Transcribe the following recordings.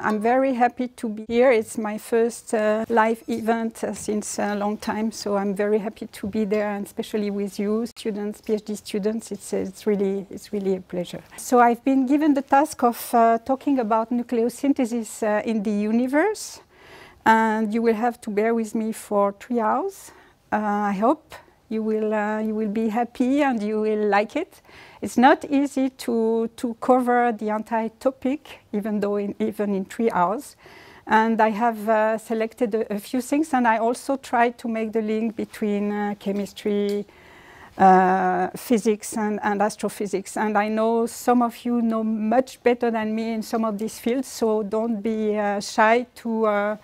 I'm very happy to be here. It's my first uh, live event uh, since a long time, so I'm very happy to be there, and especially with you, students, PhD students. It's, it's really it's really a pleasure. So I've been given the task of uh, talking about nucleosynthesis uh, in the universe, and you will have to bear with me for three hours. Uh, I hope you will uh, you will be happy and you will like it. It's not easy to, to cover the entire topic, even though in, even in three hours. And I have uh, selected a, a, few things, and I also tried to make the link between uh, chemistry, uh, physics, and, and, astrophysics. And I know some of you know much better than me in some of these fields, so don't be uh, shy to uh,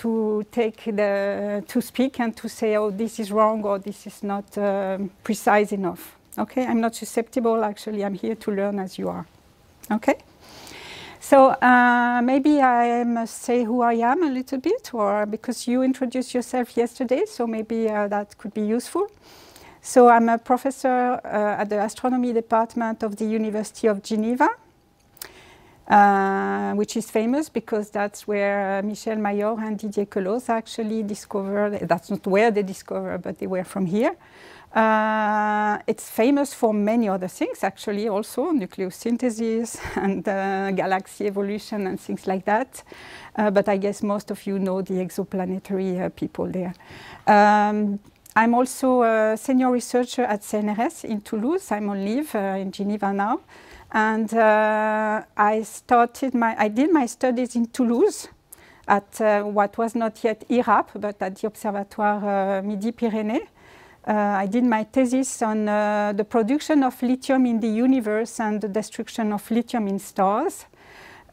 to take the to speak and to say, oh, this is wrong or this is not um, precise enough. Okay, I'm not susceptible. Actually, I'm here to learn as you are. Okay. So uh, maybe I must say who I am a little bit, or because you introduced yourself yesterday, so maybe uh, that could be useful. So I'm a professor uh, at the astronomy department of the University of Geneva, uh, which is famous because that's where uh, Michel Mayor and Didier Queloz actually discovered. That's not where they discovered, but they were from here. Uh, it's famous for many other things, actually, also nucleosynthesis and uh, galaxy evolution and things like that. Uh, but I guess most of you know the exoplanetary uh, people there. Um, I'm also a senior researcher at CNRS in Toulouse. I'm on leave uh, in Geneva now. And uh, I started my, I did my studies in Toulouse at what was not yet IRAP, but at the Observatoire Midi-Pyrénées. Uh, I did my thesis on uh, the production of lithium in the universe and the destruction of lithium in stars.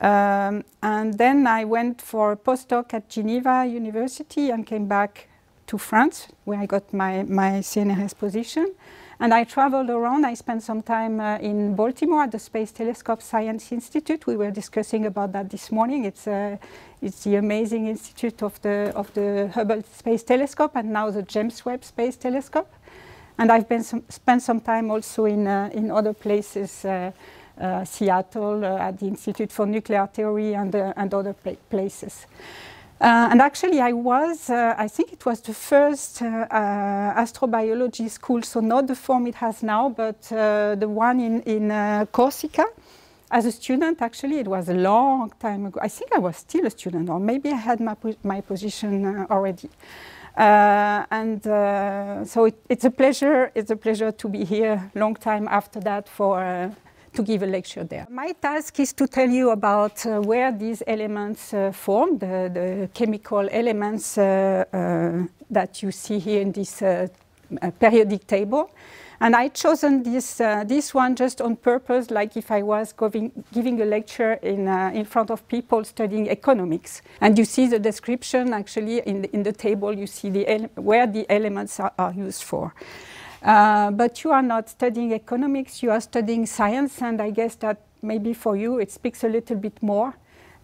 Um, and then I went for a postdoc at Geneva University and came back to France, where I got my, my CNRS position. And I traveled around. I spent some time uh, in Baltimore at the Space Telescope Science Institute. We were discussing about that this morning. It's, uh, it's the amazing institute of the, of the Hubble Space Telescope and now the James Webb Space Telescope. And I've been some, spent some time also in, uh, in other places, uh, uh, Seattle, uh, at the Institute for Nuclear Theory and, and other places. Uh, and actually, I was, uh, I think it was the first uh, uh astrobiology school, so not the form it has now, but uh, the one in, in uh, Corsica. As a student, actually, it was a long time ago. I think I was still a student, or maybe I had my, my position already. and so it, it's a pleasure. It's a pleasure to be here. Long time after that for to give a lecture there. My task is to tell you about uh, where these elements uh, form, the, the, chemical elements uh, uh that you see here in this uh, periodic table. And I chosen this, this one just on purpose, like if I was going, giving a lecture in, in front of people studying economics. And you see the description actually in the, in the table, you see the where the elements are, are used for. Uh, but you are not studying economics, you are studying science, and I guess that maybe for you it speaks a little bit more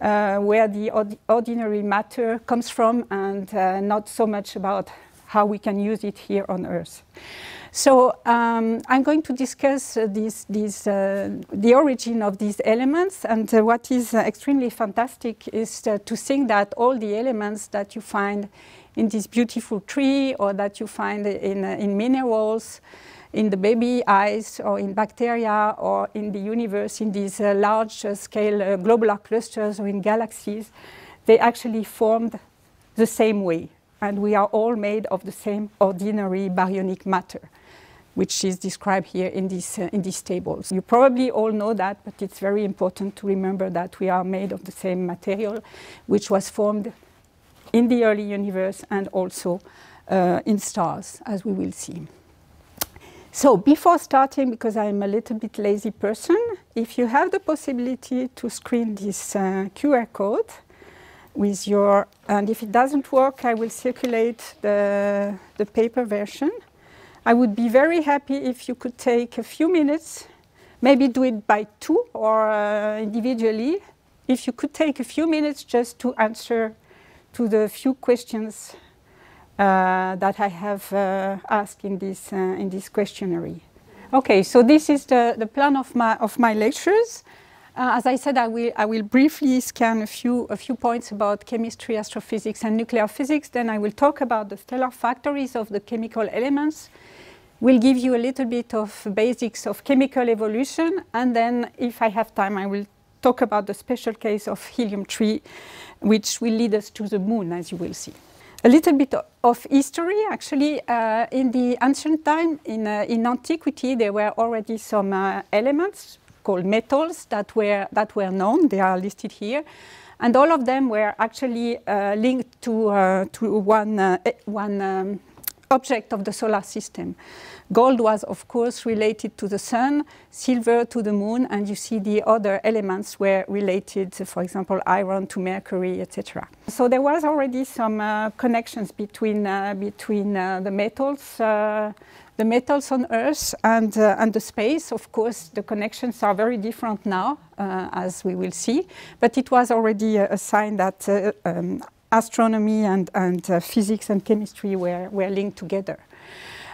uh, where the ordinary matter comes from and uh, not so much about how we can use it here on Earth. So um, I'm going to discuss uh, uh, the origin of these elements. And uh, what is extremely fantastic is uh, to think that all the elements that you find in this beautiful tree or that you find in, in minerals, in the baby eyes or in bacteria or in the universe in these uh, large uh, scale uh, globular clusters or in galaxies, they actually formed the same way. And we are all made of the same ordinary baryonic matter, which is described here in, this, uh, in these tables. You probably all know that, but it's very important to remember that we are made of the same material, which was formed in the early universe and also uh, in stars, as we will see. So before starting, because I'm a little bit lazy person, if you have the possibility to screen this uh, QR code with your, and if it doesn't work, I will circulate the, the paper version. I would be very happy if you could take a few minutes, maybe do it by two or uh, individually. If you could take a few minutes just to answer to the few questions uh, that I have uh, asked in this, uh, in this questionnaire. Okay, so this is the, the plan of my, of my lectures. Uh, as I said, I will, I will briefly scan a few, a few points about chemistry, astrophysics, and nuclear physics. Then I will talk about the stellar factories of the chemical elements. We'll give you a little bit of basics of chemical evolution. And then, if I have time, I will talk about the special case of helium-3, which will lead us to the moon, as you will see. A little bit of history, actually, uh, in the ancient time, in, uh, in antiquity, there were already some uh, elements called metals that were, that were known. They are listed here. And all of them were actually uh, linked to, uh, to one, uh, one um, object of the solar system. Gold was, of course, related to the sun, silver to the moon, and you see the other elements were related, for example, iron to Mercury, etc. So there was already some uh, connections between, uh, between uh, the metals the metals on Earth and, uh, and the space. Of course, the connections are very different now, uh, as we will see, but it was already a, sign that uh, um, astronomy and, and physics and chemistry were, were linked together.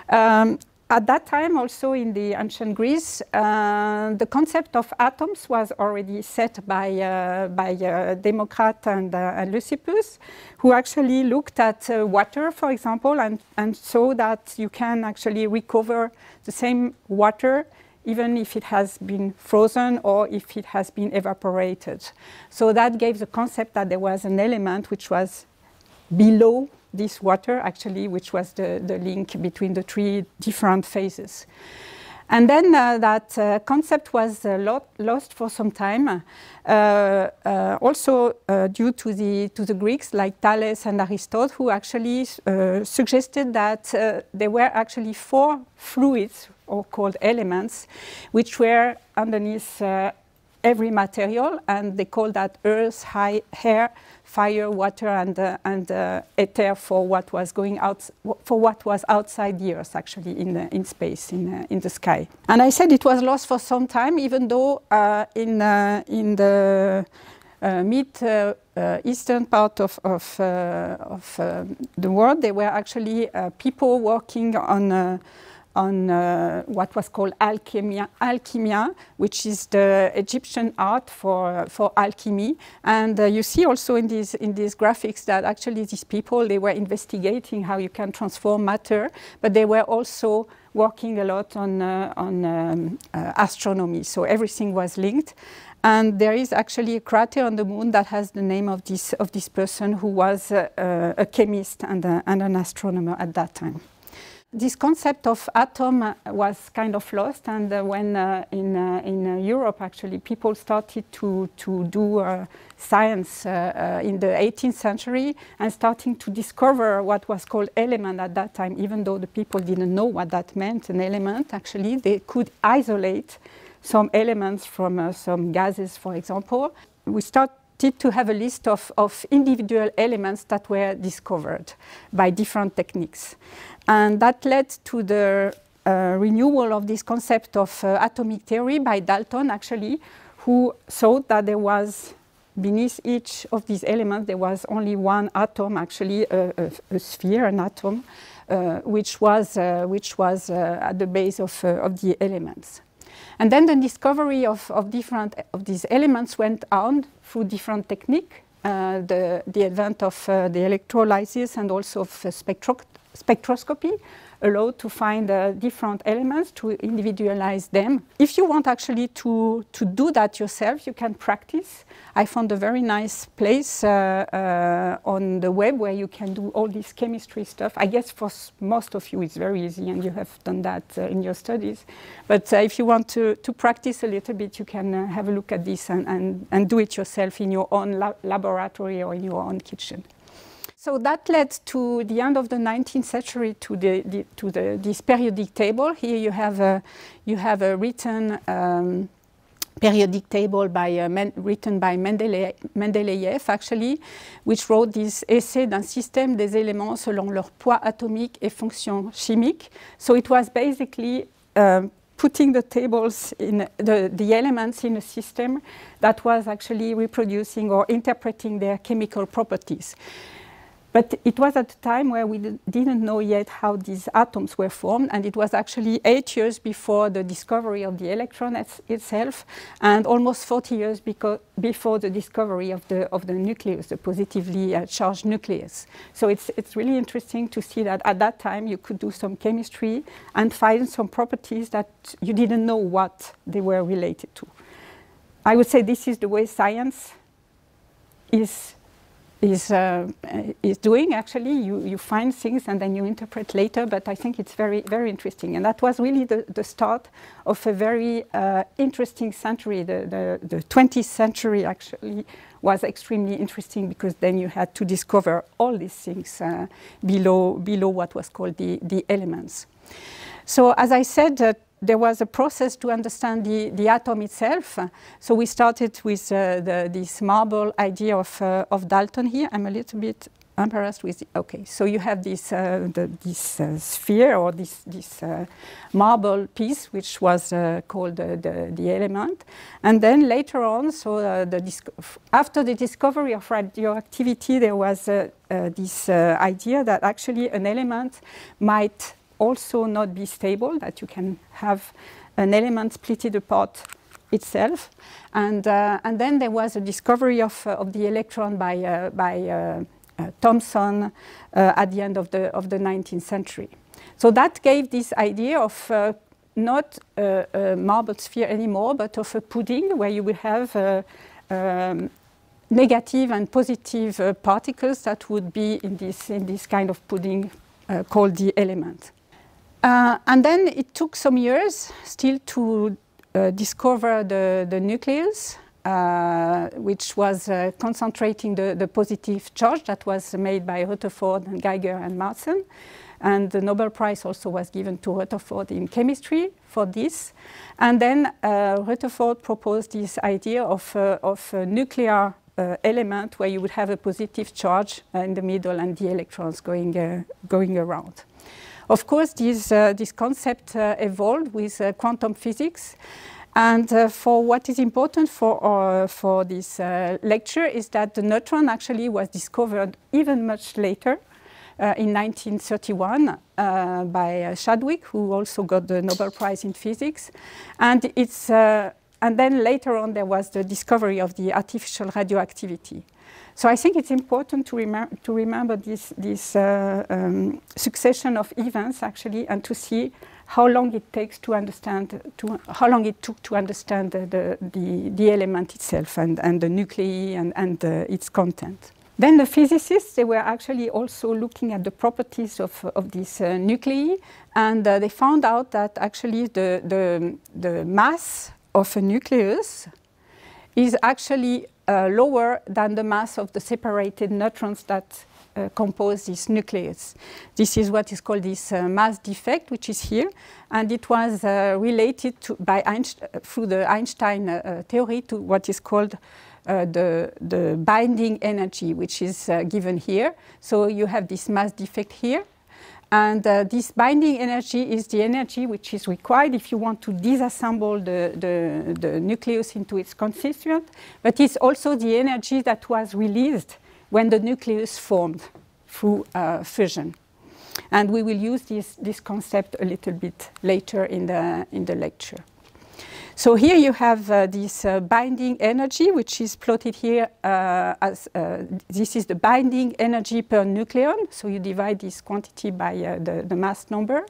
Um, at that time, also in the ancient Greece, uh, the concept of atoms was already set by, uh, by uh, Democritus and, uh, and, Leucippus, who actually looked at uh, water, for example, and, and saw that you can actually recover the same water even if it has been frozen or if it has been evaporated. So that gave the concept that there was an element which was below this water, actually, which was the, the link between the three different phases. And then uh, that uh, concept was uh, lost for some time, uh, uh, also uh, due to the, to the Greeks like Thales and Aristotle, who actually suggested that there were actually four fluids, or called elements, which were underneath every material, and they call that earth, high, air, fire, water, and, uh, and uh, ether for what was going out, for what was outside the Earth, actually in, the, in space, in, uh, in the sky. And I said it was lost for some time, even though uh, in, uh, in the uh, mid eastern part of, of, of the world, there were actually people working on on uh, what was called alchemia, alchemia, which is the Egyptian art for, for alchemy. And uh, you see also in these, in these graphics that actually these people, they were investigating how you can transform matter, but they were also working a lot on, uh, on um, uh, astronomy. So everything was linked. And there is actually a crater on the moon that has the name of this, of this person who was uh, uh, a chemist and, and an astronomer at that time this concept of atom uh, was kind of lost, and uh, when uh, in, uh, in uh, Europe, actually, people started to, to do uh, science in the 18th century and starting to discover what was called element at that time, even though the people didn't know what that meant, an element, actually, they could isolate some elements from some gases, for example. We start to have a list of, of individual elements that were discovered by different techniques. And that led to the uh, renewal of this concept of uh, atomic theory by Dalton, actually, who thought that there was beneath each of these elements, there was only one atom, actually, a, a, a sphere, an atom, uh, which was, uh, which was uh, at the base of, uh, of the elements. And then the discovery of, of different of these elements went on through different technique, uh, the, the advent of uh, the electrolysis and also of uh, spectro spectroscopy allowed to find uh, different elements to individualize them. If you want actually to, to do that yourself, you can practice. I found a very nice place uh, uh, on the web where you can do all this chemistry stuff. I guess for most of you it's very easy and you have done that uh, in your studies. But uh, if you want to, to practice a little bit, you can have a look at this and, and, and do it yourself in your own la laboratory or in your own kitchen. So that led to the end of the 19th century to, the, the to the, this periodic table. Here you have a, you have a written um, periodic table by, uh, men, written by Mendele, Mendeleev, actually, which wrote this essay d'un système des éléments selon leur poids atomique et fonction chimique. So it was basically uh, putting the tables in the, the elements in a system that was actually reproducing or interpreting their chemical properties. But it was at a time where we didn't know yet how these atoms were formed, and it was actually eight years before the discovery of the electron itself, and almost 40 years before the discovery of the, of the nucleus, the positively uh, charged nucleus. So it's, it's really interesting to see that at that time you could do some chemistry and find some properties that you didn't know what they were related to. I would say this is the way science is is, uh, is doing actually. You, you find things and then you interpret later, but I think it's very, very interesting. And that was really the, the start of a very uh, interesting century. The, the, the 20th century actually was extremely interesting because then you had to discover all these things uh, below, below what was called the, the elements. So as I said, uh, there was a process to understand the, the atom itself. So we started with uh, the, this marble idea of, uh, of Dalton here. I'm a little bit embarrassed with, the, okay, so you have this, uh, the, this uh, sphere or this, this uh, marble piece, which was uh, called the, the element. And then later on, so the after the discovery of radioactivity, there was this idea that actually an element might also not be stable, that you can have an element splitted apart itself. And, uh, and then there was a discovery of, uh, of the electron by, uh, by uh, uh, Thomson uh, at the end of the, of the 19th century. So that gave this idea of not a, a, marble sphere anymore, but of a pudding where you will have um, negative and positive particles that would be in this, in this kind of pudding called the element. Uh, and then it took some years still to uh, discover the, the nucleus, uh, which was uh, concentrating the, the, positive charge that was made by Rutherford and Geiger and Marsden. And the Nobel Prize also was given to Rutherford in chemistry for this. And then uh, Rutherford proposed this idea of, uh, of a nuclear element where you would have a positive charge in the middle and the electrons going, going around. Of course, this, uh, this concept uh, evolved with uh, quantum physics. And uh, for what is important for, for this uh, lecture is that the neutron actually was discovered even much later, in 1931, by Chadwick, who also got the Nobel Prize in Physics. And, it's, and then later on, there was the discovery of the artificial radioactivity. So I think it's important to, remem to remember this, this uh, um, succession of events actually and to see how long it takes to understand, to, how long it took to understand the, the, the, the element itself and, and the nuclei and, and uh, its content. Then the physicists, they were actually also looking at the properties of, of these uh, nuclei, and uh, they found out that actually the, the, the mass of a nucleus is actually uh, lower than the mass of the separated neutrons that uh, compose this nucleus. This is what is called this uh, mass defect, which is here, and it was uh, related to, by Einstein, through the Einstein uh, theory to what is called uh, the, the binding energy, which is given here. So you have this mass defect here, and uh, this binding energy is the energy which is required if you want to disassemble the, the, the, nucleus into its constituent, but it's also the energy that was released when the nucleus formed through uh, fission. And we will use this, this concept a little bit later in the, in the lecture. So here you have uh, this uh, binding energy, which is plotted here uh, as uh, this is the binding energy per nucleon. So you divide this quantity by uh, the, the, mass number.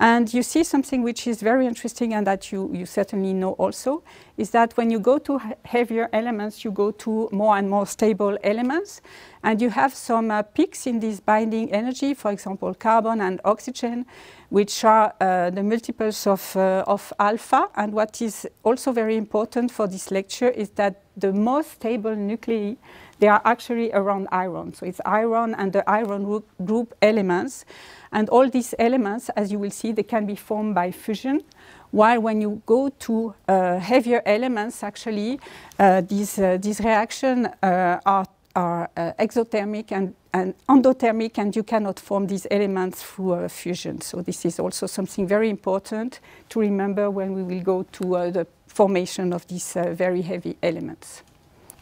And you see something which is very interesting and that you, you certainly know also, is that when you go to heavier elements, you go to more and more stable elements. And you have some uh, peaks in this binding energy, for example, carbon and oxygen, which are uh, the multiples of, uh, of alpha. And what is also very important for this lecture is that the most stable nuclei, they are actually around iron. So it's iron and the iron group elements. And all these elements, as you will see, they can be formed by fusion. While when you go to uh, heavier elements, actually, uh, these, uh, these reactions uh, are are uh, exothermic and, and, endothermic, and you cannot form these elements through uh, fusion. So this is also something very important to remember when we will go to the formation of these very heavy elements.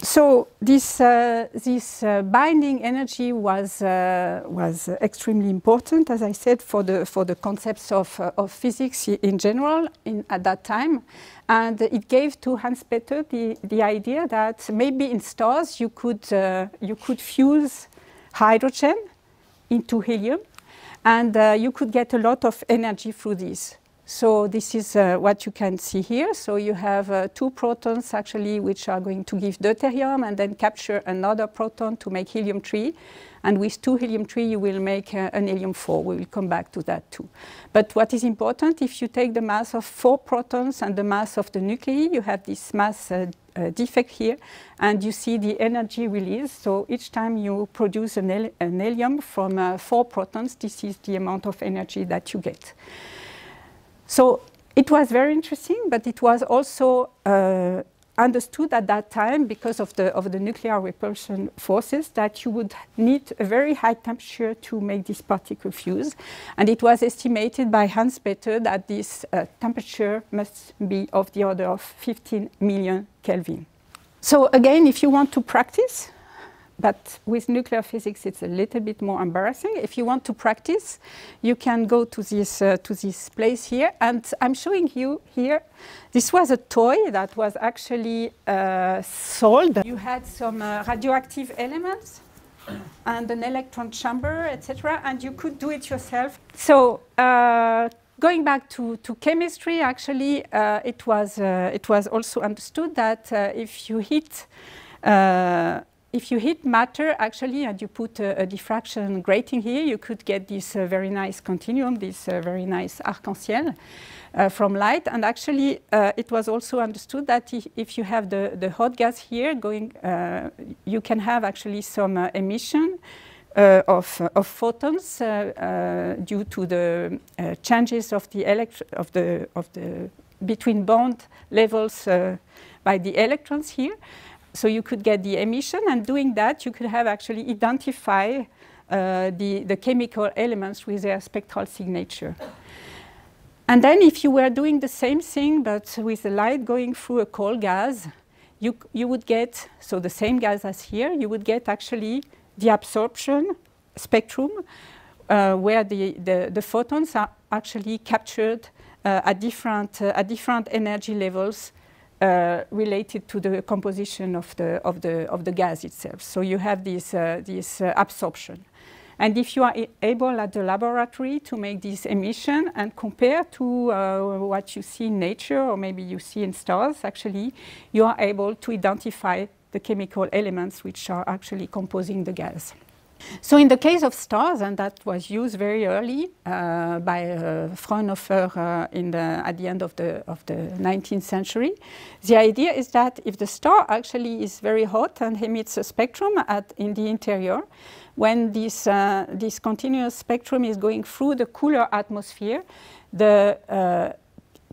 So this uh, this uh, binding energy was uh, was extremely important, as I said, for the for the concepts of uh, of physics in general in, at that time, and it gave to Hans Bethe the the idea that maybe in stars you could uh, you could fuse hydrogen into helium, and uh, you could get a lot of energy through this. So this is uh, what you can see here. So you have uh, two protons actually which are going to give deuterium and then capture another proton to make helium-3. And with two helium-3 you will make uh, an helium-4. We will come back to that too. But what is important, if you take the mass of four protons and the mass of the nuclei, you have this mass uh, uh, defect here, and you see the energy release. So each time you produce an, an helium from uh, four protons, this is the amount of energy that you get. So it was very interesting, but it was also uh, understood at that time because of the, of the nuclear repulsion forces that you would need a very high temperature to make this particle fuse. And it was estimated by Hans Bethe that this uh, temperature must be of the order of 15 million Kelvin. So again, if you want to practice, but with nuclear physics, it's a little bit more embarrassing. If you want to practice, you can go to this, uh, to this place here. And I'm showing you here, this was a toy that was actually uh, sold. You had some uh, radioactive elements and an electron chamber, etc. And you could do it yourself. So uh, going back to, to chemistry, actually, uh, it, was, uh, it was also understood that if you hit if you hit matter actually and you put a, a diffraction grating here, you could get this uh, very nice continuum, this uh, very nice arc-en-ciel uh, from light. And actually, uh, it was also understood that if you have the, the hot gas here going, uh, you can have actually some uh, emission of, of photons due to the changes of the, elect of the, of the between bond levels by the electrons here so you could get the emission, and doing that, you could have actually identify uh, the, the chemical elements with their spectral signature. And then if you were doing the same thing, but with the light going through a cold gas, you, you would get, so the same gas as here, you would get actually the absorption spectrum uh, where the, the, the, photons are actually captured uh, at, different, uh, at different energy levels uh, related to the composition of the, of, the, of the gas itself. So you have this, uh, this uh, absorption. And if you are able at the laboratory to make this emission and compare to uh, what you see in nature or maybe you see in stars, actually, you are able to identify the chemical elements which are actually composing the gas. So in the case of stars, and that was used very early uh, by uh, Fraunhofer uh, in the, at the end of the, of the 19th century, the idea is that if the star actually is very hot and emits a spectrum at, in the interior, when this, uh, this continuous spectrum is going through the cooler atmosphere, the uh,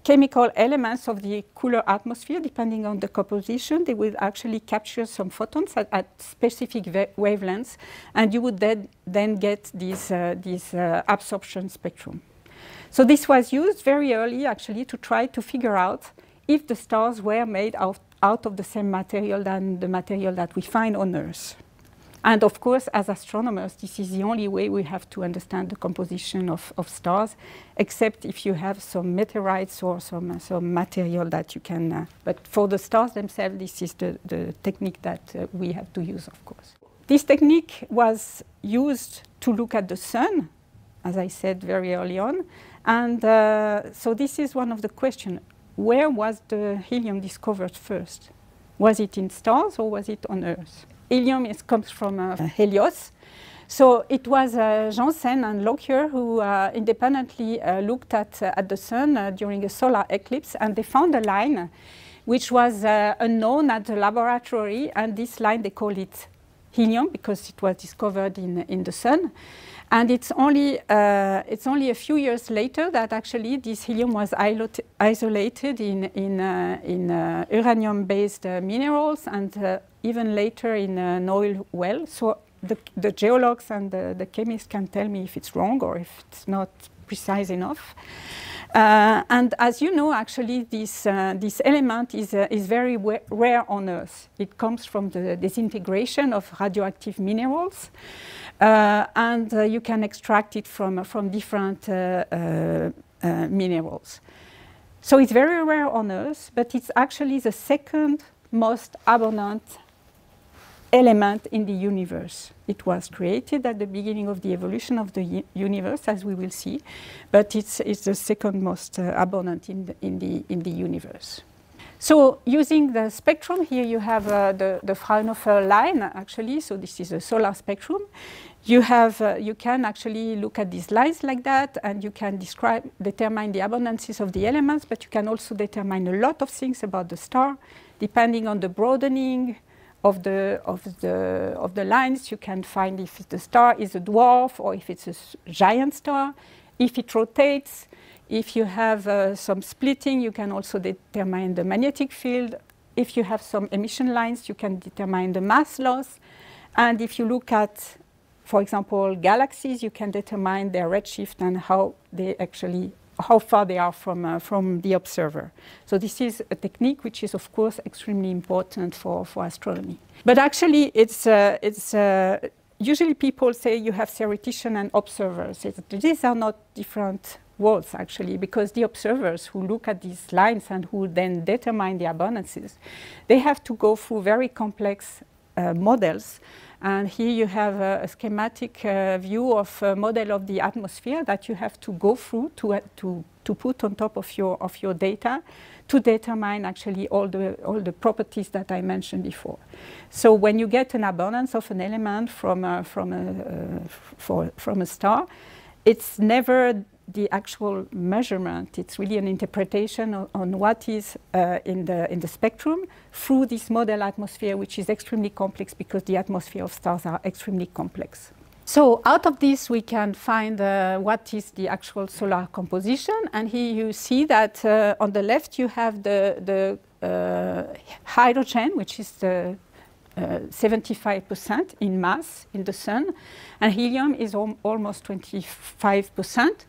chemical elements of the cooler atmosphere, depending on the composition, they will actually capture some photons at, at specific wavelengths, and you would then, then get this, uh, this uh, absorption spectrum. So this was used very early, actually, to try to figure out if the stars were made out, out of the same material than the material that we find on Earth. And of course, as astronomers, this is the only way we have to understand the composition of, of stars, except if you have some meteorites or some, uh, some material that you can. Uh, but for the stars themselves, this is the, the technique that uh, we have to use, of course. This technique was used to look at the sun, as I said very early on. And uh, so this is one of the questions. Where was the helium discovered first? Was it in stars or was it on Earth? Helium is, comes from uh, Helios. So it was uh, Janssen and Lockyer who uh, independently uh, looked at, uh, at the sun uh, during a solar eclipse and they found a line which was unknown at the laboratory and this line they call it helium because it was discovered in, in the sun. And it's only, uh, it's only a few years later that actually this helium was isolated in, in, uh, in uh, uranium-based uh, minerals and uh, even later in an oil well. So the, the geologs and the, the, chemists can tell me if it's wrong or if it's not precise enough. Uh, and as you know, actually, this, uh, this element is, uh, is very rare on Earth. It comes from the disintegration of radioactive minerals. Uh, and uh, you can extract it from, from different uh, minerals. So it's very rare on Earth, but it's actually the second most abundant element in the universe. It was created at the beginning of the evolution of the universe, as we will see, but it's, it's the second most uh, abundant in the, in, the, in the universe. So using the spectrum, here you have uh, the, the Fraunhofer line, actually, so this is a solar spectrum. You, have, uh, you can actually look at these lines like that, and you can describe, determine the abundances of the elements, but you can also determine a lot of things about the star, depending on the broadening, of the, of, the, of the lines, you can find if the star is a dwarf or if it's a giant star, if it rotates. If you have uh, some splitting, you can also determine the magnetic field. If you have some emission lines, you can determine the mass loss. And if you look at, for example, galaxies, you can determine their redshift and how they actually how far they are from, uh, from the observer. So this is a technique which is, of course, extremely important for, for astronomy. But actually, it's, uh, it's uh, usually people say you have theoretician and observers. It's, these are not different worlds, actually, because the observers who look at these lines and who then determine the abundances, they have to go through very complex uh, models and here you have a, a schematic uh, view of a model of the atmosphere that you have to go through to, uh, to, to put on top of your, of your data to determine actually all the, all the properties that I mentioned before. So when you get an abundance of an element from a, from a, uh, for, from a star, it's never the actual measurement. It's really an interpretation on, on what is uh, in, the, in the spectrum through this model atmosphere, which is extremely complex because the atmosphere of stars are extremely complex. So out of this, we can find uh, what is the actual solar composition. And here you see that uh, on the left, you have the, the uh, hydrogen, which is the 75% uh, in mass in the sun, and helium is al almost 25%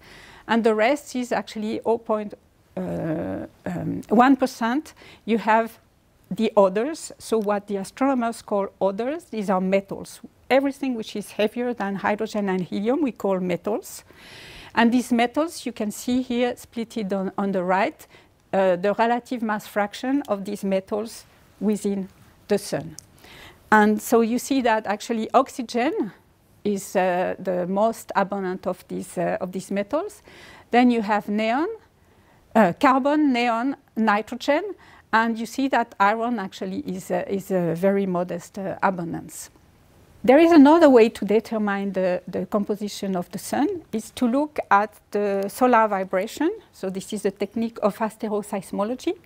and the rest is actually 0.1%. Uh, um, you have the others, so what the astronomers call others, these are metals. Everything which is heavier than hydrogen and helium we call metals. And these metals, you can see here, split on, on the right, uh, the relative mass fraction of these metals within the sun. And so you see that actually oxygen is uh, the most abundant of these, uh, of these metals. Then you have neon, uh, carbon, neon, nitrogen, and you see that iron actually is, is a very modest uh, abundance. There is another way to determine the, the, composition of the sun, is to look at the solar vibration. So this is a technique of asteroseismology.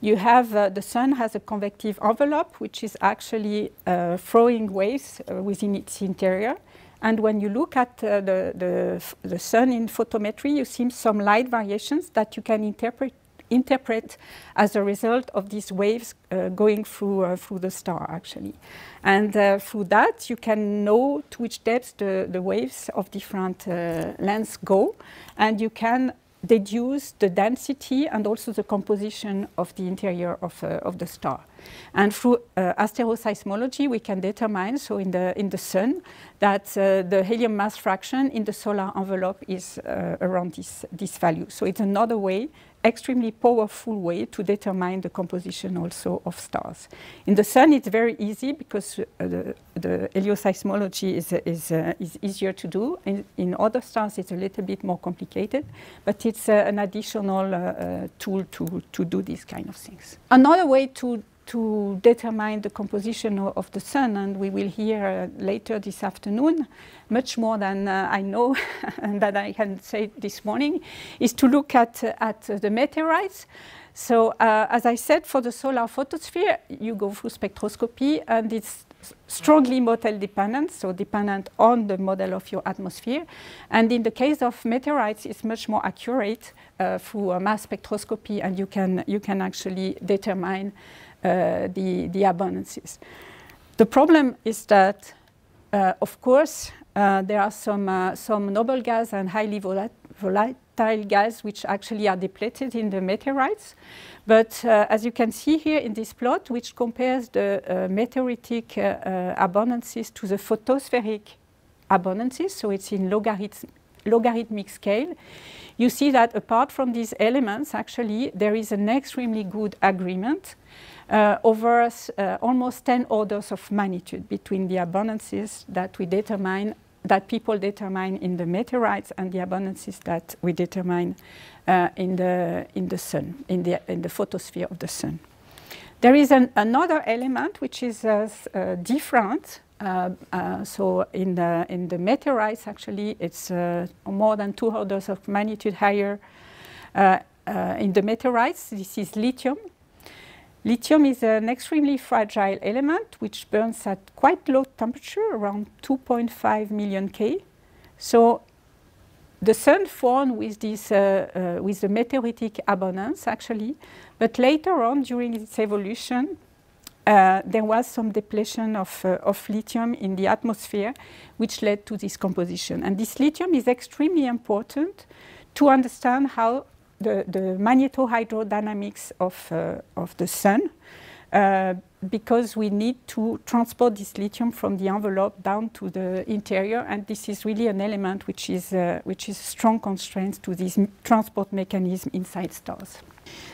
You have, uh, the sun has a convective envelope, which is actually uh, throwing waves uh, within its interior. And when you look at uh, the, the, the, sun in photometry, you see some light variations that you can interpret, interpret as a result of these waves uh, going through, through the star, actually. And through that, you can know to which depths the, the waves of different lengths go. And you can deduce the density and also the composition of the interior of, uh, of the star. And through uh, asteroseismology, we can determine, so in the, in the sun, that uh, the helium mass fraction in the solar envelope is uh, around this, this value. So it's another way extremely powerful way to determine the composition also of stars. In the sun, it's very easy because uh, the, the, helioseismology is, is, uh, is easier to do. In, in, other stars, it's a little bit more complicated, but it's uh, an additional uh, uh, tool to, to do these kind of things. Another way to to determine the composition of, the sun, and we will hear uh, later this afternoon, much more than uh, I know and that I can say this morning, is to look at, uh, at the meteorites. So uh, as I said, for the solar photosphere, you go through spectroscopy and it's strongly model dependent, so dependent on the model of your atmosphere. And in the case of meteorites, it's much more accurate uh, through mass spectroscopy and you can, you can actually determine uh, the, the abundances. The problem is that, uh, of course, uh, there are some, some noble gas and highly volatile gas which actually are depleted in the meteorites. But uh, as you can see here in this plot, which compares the uh, meteoritic uh, uh abundances to the photospheric abundances, so it's in logarithm, logarithmic scale, you see that apart from these elements, actually, there is an extremely good agreement uh, over uh, almost 10 orders of magnitude between the abundances that we determine that people determine in the meteorites and the abundances that we determine uh, in, the, in the sun, in the, in the photosphere of the sun. There is an, another element which is uh, uh, different. Uh, uh, so in the, in the meteorites, actually, it's uh, more than two orders of magnitude higher. in the meteorites, this is lithium. Lithium is an extremely fragile element which burns at quite low temperature, around 2.5 million K. So the sun formed with, this, uh, uh, with the meteoritic abundance, actually, but later on, during its evolution, uh, there was some depletion of, uh, of lithium in the atmosphere, which led to this composition. And this lithium is extremely important to understand how the, the magnetohydrodynamics of, uh, of the sun uh, because we need to transport this lithium from the envelope down to the interior and this is really an element which is, uh, which is strong constraint to this transport mechanism inside stars.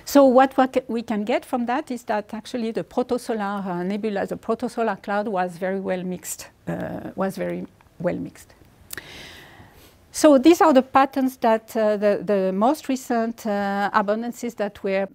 So what we can get from that is that actually the protosolar uh, nebula, the protosolar cloud was very well mixed, uh, was very well mixed. So these are the patterns that uh, the, the, most recent uh, abundances that were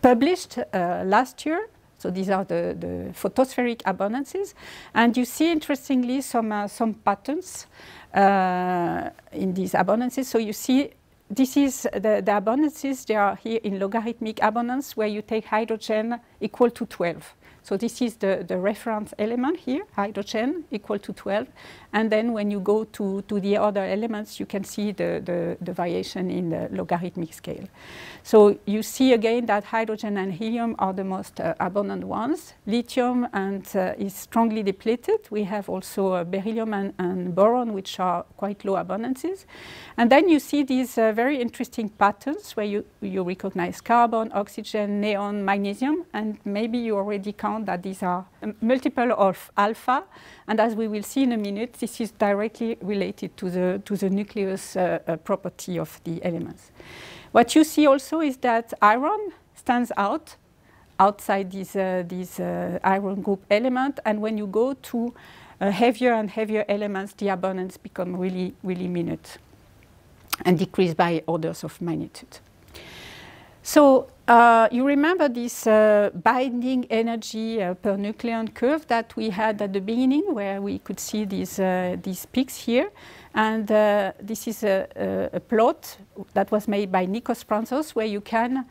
published uh, last year. So these are the, the, photospheric abundances. And you see, interestingly, some, uh, some patterns uh, in these abundances. So you see, this is the, the abundances, they are here in logarithmic abundance, where you take hydrogen equal to 12. So this is the, the reference element here, hydrogen equal to 12. And then when you go to, to the other elements, you can see the, the, the variation in the logarithmic scale. So you see again that hydrogen and helium are the most uh, abundant ones. Lithium and, uh, is strongly depleted. We have also uh, beryllium and, and, boron, which are quite low abundances. And then you see these uh, very interesting patterns where you, you recognize carbon, oxygen, neon, magnesium, and maybe you already count that these are multiple of alpha. And as we will see in a minute, this is directly related to the, to the nucleus uh, uh, property of the elements. What you see also is that iron stands out outside this, uh, this uh, iron group element. And when you go to uh, heavier and heavier elements, the abundance become really, really minute and decrease by orders of magnitude. So uh, you remember this uh, binding energy uh, per nucleon curve that we had at the beginning where we could see these, uh, these peaks here. And uh, this is a, a, plot that was made by Nikos Prantzos where you can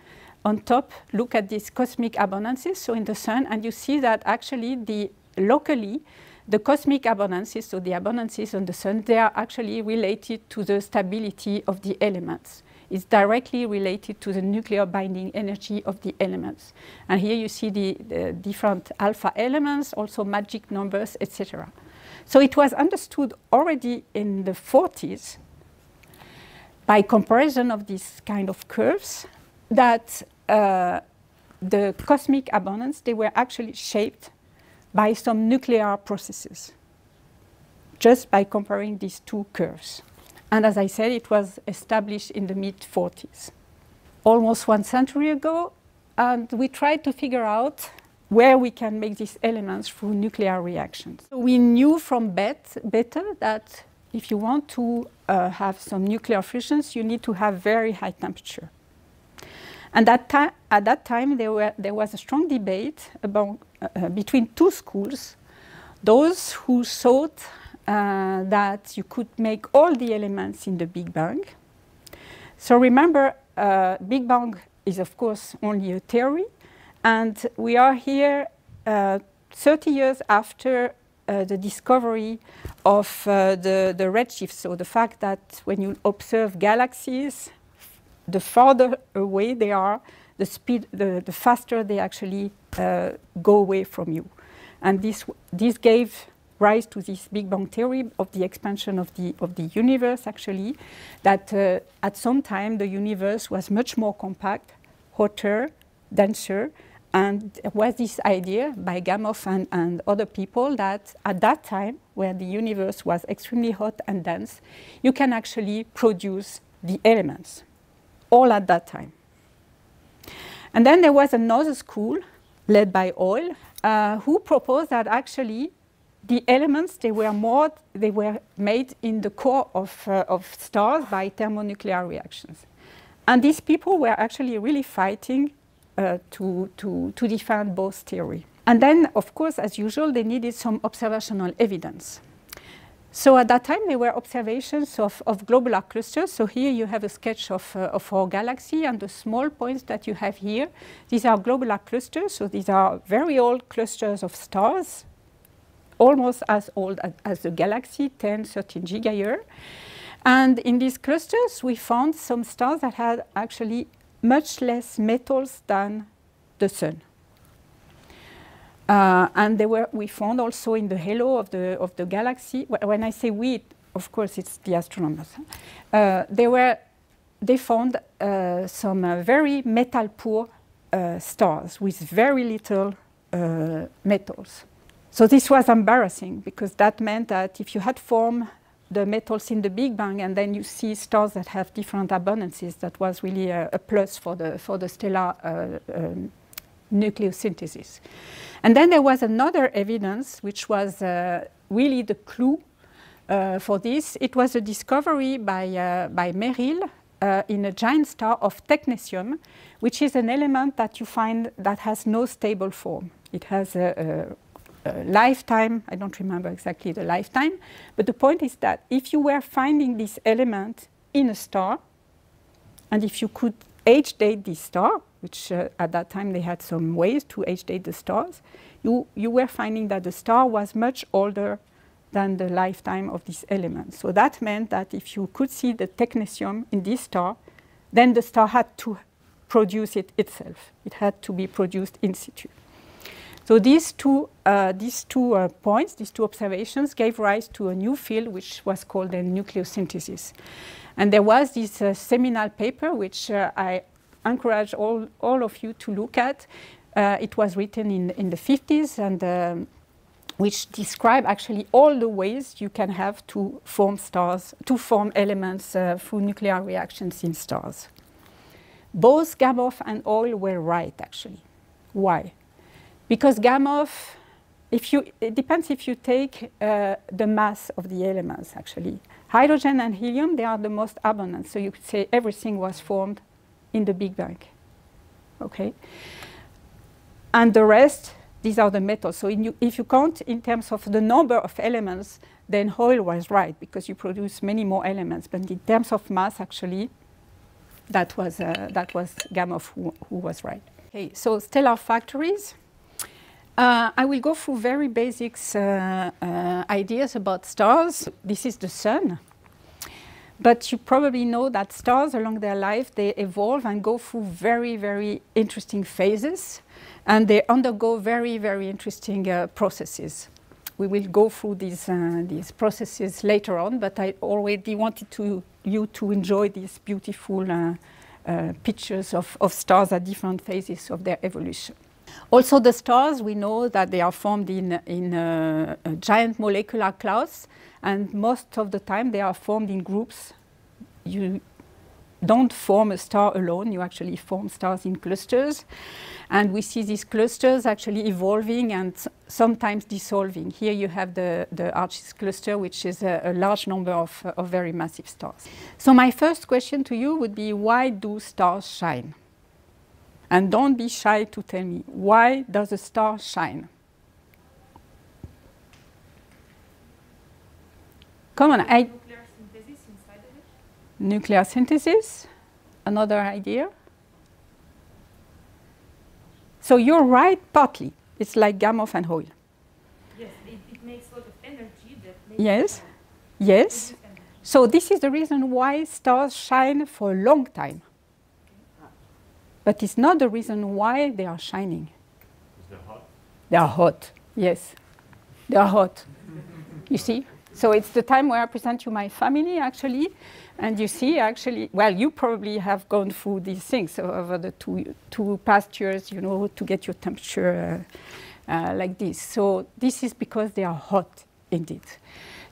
on top look at these cosmic abundances, so in the sun, and you see that actually the locally the cosmic abundances, so the abundances on the sun, they are actually related to the stability of the elements. It's directly related to the nuclear binding energy of the elements. And here you see the, the different alpha elements, also magic numbers, etc. So it was understood already in the 40s by comparison of these kind of curves that uh, the cosmic abundance, they were actually shaped by some nuclear processes, just by comparing these two curves. And as I said, it was established in the mid 40s, almost one century ago. And we tried to figure out where we can make these elements through nuclear reactions. So we knew from BET, Bethe that if you want to uh, have some nuclear fusions, you need to have very high temperature. And that at that time, there, were, there was a strong debate about, uh, between two schools. Those who thought uh, that you could make all the elements in the Big Bang. So remember, uh, Big Bang is of course only a theory, and we are here uh, 30 years after uh, the discovery of uh, the, the redshift, so the fact that when you observe galaxies, the farther away they are, the speed, the, the faster they actually uh, go away from you. And this, this gave rise to this Big Bang theory of the expansion of the, of the universe, actually, that uh, at some time the universe was much more compact, hotter, denser, and there was this idea by Gamow and, and other people that at that time, where the universe was extremely hot and dense, you can actually produce the elements, all at that time. And then there was another school led by Hoyle, uh, who proposed that actually the elements they were more they were made in the core of, uh, of stars by thermonuclear reactions, and these people were actually really fighting uh, to, to, to defend both theory. And then, of course, as usual, they needed some observational evidence. So at that time, there were observations of, of globular clusters. So here you have a sketch of, uh, of our galaxy and the small points that you have here. These are globular clusters. So these are very old clusters of stars, almost as old as, as the galaxy, 10, 13 gigayear. And in these clusters, we found some stars that had actually much less metals than the sun. Uh, and they were, we found also in the halo of the, of the galaxy, when I say we, of course it's the astronomers, uh, they, were, they found uh, some uh, very metal poor uh, stars with very little uh, metals. So this was embarrassing because that meant that if you had formed the metals in the Big Bang and then you see stars that have different abundances, that was really a, a plus for the, for the stellar um, nucleosynthesis. And then there was another evidence, which was uh, really the clue uh, for this. It was a discovery by, uh, by Merrill uh, in a giant star of technetium, which is an element that you find that has no stable form. It has a, a, a lifetime, I don't remember exactly the lifetime, but the point is that if you were finding this element in a star, and if you could age date this star, which uh, at that time they had some ways to age date the stars, you, you were finding that the star was much older than the lifetime of this element. So that meant that if you could see the technetium in this star, then the star had to produce it itself. It had to be produced in situ. So these two, uh, these two uh, points, these two observations gave rise to a new field which was called the nucleosynthesis. And there was this uh, seminal paper which uh, I encourage all, all of you to look at. Uh, it was written in, in the 50s and um, which describe actually all the ways you can have to form stars, to form elements uh, through nuclear reactions in stars. Both Gamow and Hoyle were right, actually. Why? Because Gamow, if you, it depends if you take uh, the mass of the elements, actually. Hydrogen and helium, they are the most abundant, so you could say everything was formed in the Big Bang. Okay? And the rest, these are the metals. So you, if you count in terms of the number of elements, then Hoyle was right because you produce many more elements. But in terms of mass, actually, that was, uh, that was Gamow who, who was right. Okay, so stellar factories. Uh, I will go through very basic uh, uh, ideas about stars. This is the sun. But you probably know that stars along their life, they evolve and go through very, very interesting phases. And they undergo very, very interesting uh, processes. We will go through these, uh, these processes later on, but I already wanted to, you to enjoy these beautiful uh, pictures of, of stars at different phases of their evolution. Also, the stars, we know that they are formed in, in uh, giant molecular clouds, and most of the time they are formed in groups. You don't form a star alone, you actually form stars in clusters. And we see these clusters actually evolving and sometimes dissolving. Here you have the, the Arches cluster, which is a, a large number of, of very massive stars. So my first question to you would be, why do stars shine? And don't be shy to tell me, why does a star shine? Come on, I... Nuclear synthesis inside of it? Nuclear synthesis, another idea. So you're right partly. It's like Gamow and Hoyle. Yes, it, it, makes a lot of energy that Yes, uh, yes. So this is the reason why stars shine for a long time. But it's not the reason why they are shining. Is they hot? They are hot, yes. They are hot. You see? So it's the time where I present you my family, actually. And you see, actually, well, you probably have gone through these things over the two, two past years, you know, to get your temperature uh, uh, like this. So this is because they are hot, indeed.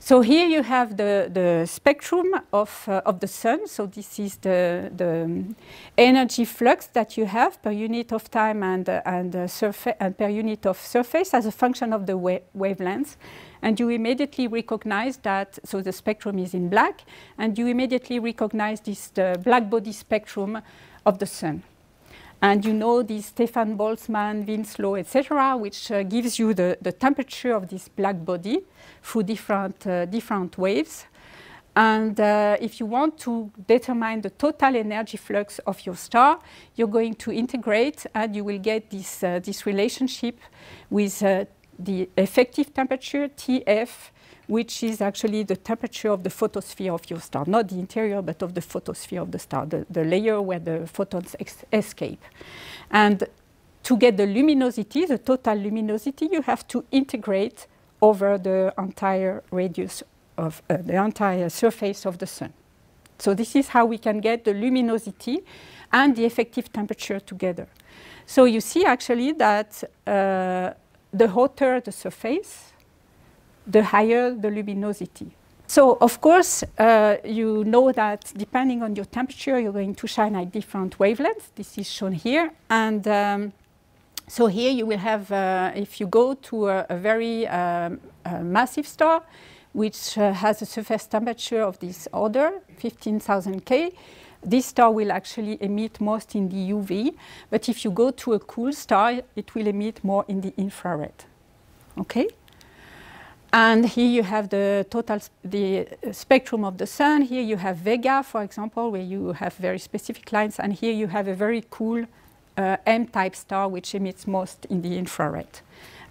So here you have the, the spectrum of, uh, of the sun. So this is the, the energy flux that you have per unit of time and, uh, and, uh, and per unit of surface as a function of the wa wavelengths. And you immediately recognize that, so the spectrum is in black, and you immediately recognize this the black body spectrum of the sun. And you know this Stefan Boltzmann, Wien's law, etc., which uh, gives you the, the temperature of this black body through different, uh, different waves. And uh, if you want to determine the total energy flux of your star, you're going to integrate and you will get this, uh, this relationship with uh, the effective temperature, TF, which is actually the temperature of the photosphere of your star, not the interior, but of the photosphere of the star, the, the layer where the photons escape. And to get the luminosity, the total luminosity, you have to integrate over the entire radius of uh, the entire surface of the sun. So this is how we can get the luminosity and the effective temperature together. So you see actually that uh, the hotter the surface, the higher the luminosity. So of course, uh, you know that depending on your temperature, you're going to shine at different wavelengths. This is shown here. And um, so here you will have, uh, if you go to a, a very um, a massive star, which uh, has a surface temperature of this order, 15,000 K, this star will actually emit most in the UV, but if you go to a cool star, it will emit more in the infrared. Okay? And here you have the total the spectrum of the sun. Here you have Vega, for example, where you have very specific lines. And here you have a very cool uh, M-type star, which emits most in the infrared.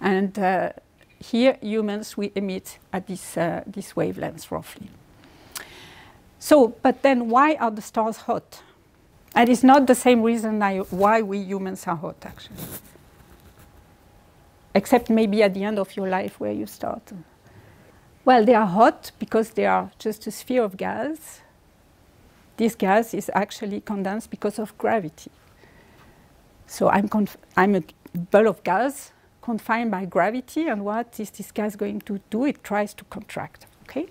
And uh, here humans, we emit at this, uh, this wavelength roughly. So, but then why are the stars hot? And it's not the same reason why we humans are hot, actually. Except maybe at the end of your life where you start. Well, they are hot because they are just a sphere of gas. This gas is actually condensed because of gravity. So I'm, I'm a ball of gas confined by gravity, and what is this gas going to do? It tries to contract, okay?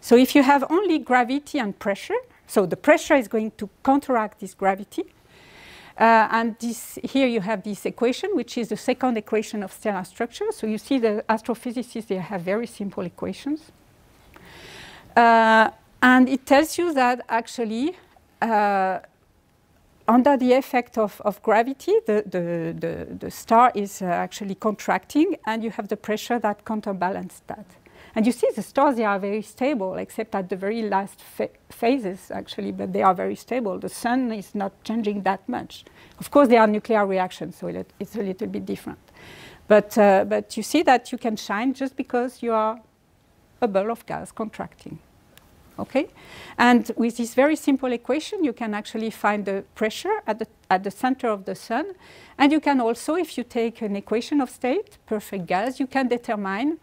So if you have only gravity and pressure, so the pressure is going to counteract this gravity. Uh, and this, here you have this equation, which is the second equation of stellar structure. So you see the astrophysicists, they have very simple equations. Uh, and it tells you that actually, uh, under the effect of, of gravity, the, the, the, the, star is uh, actually contracting, and you have the pressure that counterbalances that. And you see the stars, they are very stable, except at the very last phases, actually, but they are very stable. The sun is not changing that much. Of course, there are nuclear reactions, so it's a little bit different. But, uh, but you see that you can shine just because you are a ball of gas contracting. Okay? And with this very simple equation, you can actually find the pressure at the, at the center of the sun. And you can also, if you take an equation of state, perfect gas, you can determine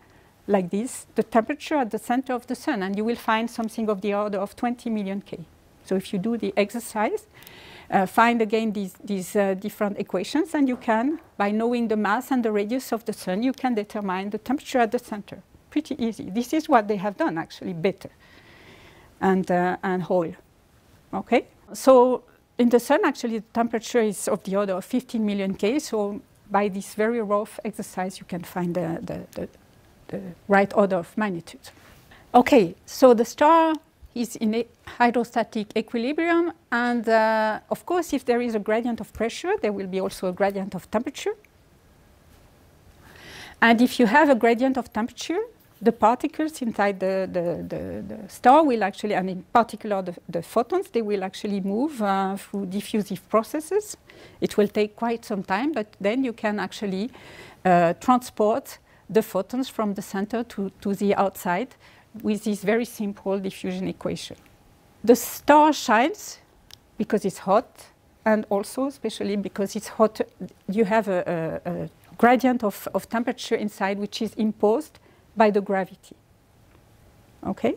like this, the temperature at the center of the sun, and you will find something of the order of 20 million K. So if you do the exercise, uh, find again these, these uh, different equations, and you can, by knowing the mass and the radius of the sun, you can determine the temperature at the center. Pretty easy. This is what they have done, actually, Bethe and, uh, and Hoyle. Okay? So in the sun, actually, the temperature is of the order of 15 million K, so by this very rough exercise, you can find the, the, the, the right order of magnitude. Okay, so the star is in a hydrostatic equilibrium, and uh, of course, if there is a gradient of pressure, there will be also a gradient of temperature. And if you have a gradient of temperature, the particles inside the, the, the, the, star will actually, and in particular the, the photons, they will actually move uh, through diffusive processes. It will take quite some time, but then you can actually uh, transport the photons from the center to, to the outside with this very simple diffusion equation. The star shines because it's hot and also especially because it's hot, you have a, a, a gradient of, of temperature inside which is imposed by the gravity. Okay.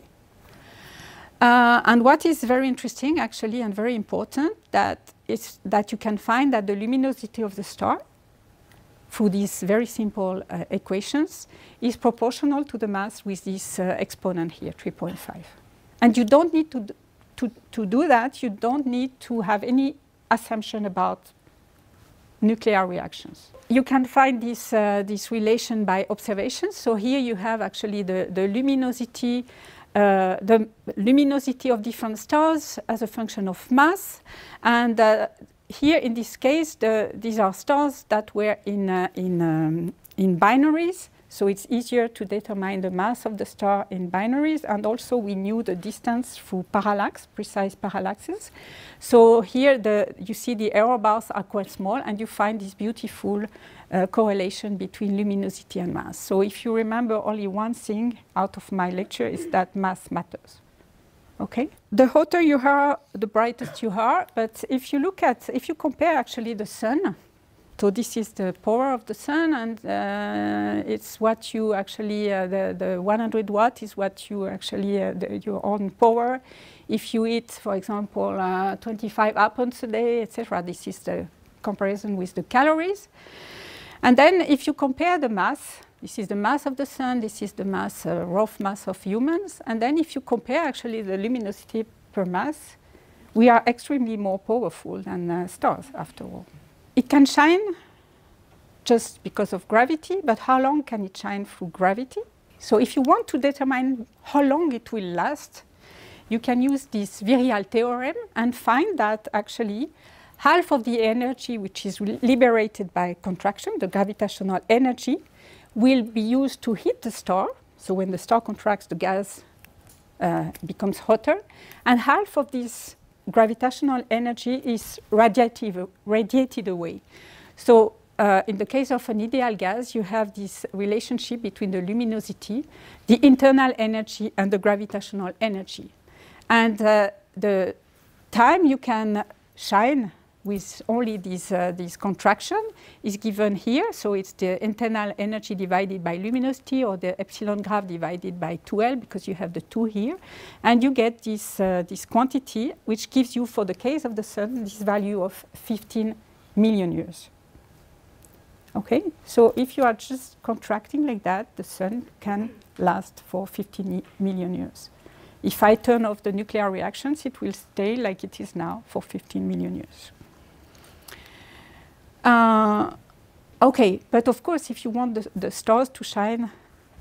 Uh, and what is very interesting, actually, and very important, that is that you can find that the luminosity of the star, through these very simple uh, equations, is proportional to the mass with this uh, exponent here, 3.5. And you don't need to, to, to do that. You don't need to have any assumption about nuclear reactions. You can find this, uh, this relation by observation. So here you have actually the, the luminosity uh, the luminosity of different stars as a function of mass. And uh, here in this case, the, these are stars that were in, uh, in, um, in binaries. So it's easier to determine the mass of the star in binaries. And also we knew the distance through parallax, precise parallaxes. So here the, you see the error bars are quite small and you find this beautiful uh, correlation between luminosity and mass. So if you remember only one thing out of my lecture is that mass matters. Okay? The hotter you are, the brightest you are. But if you look at, if you compare actually the sun, so this is the power of the sun, and uh, it's what you actually, uh, the, the 100 watt is what you actually, uh, the, your own power. If you eat, for example, uh, 25 apples a day, etc., this is the comparison with the calories. And then if you compare the mass, this is the mass of the sun, this is the mass, uh, rough mass of humans, and then if you compare actually the luminosity per mass, we are extremely more powerful than uh, stars after all. It can shine just because of gravity, but how long can it shine through gravity? So if you want to determine how long it will last, you can use this virial theorem and find that actually half of the energy which is liberated by contraction, the gravitational energy, will be used to heat the star. So when the star contracts, the gas uh, becomes hotter. And half of this gravitational energy is radiative, radiated away. So uh, in the case of an ideal gas, you have this relationship between the luminosity, the internal energy, and the gravitational energy. And uh, the time you can shine with only this, uh, this contraction is given here. So it's the internal energy divided by luminosity or the epsilon grav divided by 2L because you have the 2 here. And you get this, uh, this quantity which gives you, for the case of the sun, this value of 15 million years. Okay, so if you are just contracting like that, the sun can last for 15 million years. If I turn off the nuclear reactions, it will stay like it is now for 15 million years. Uh, okay, but of course, if you want the, the stars to shine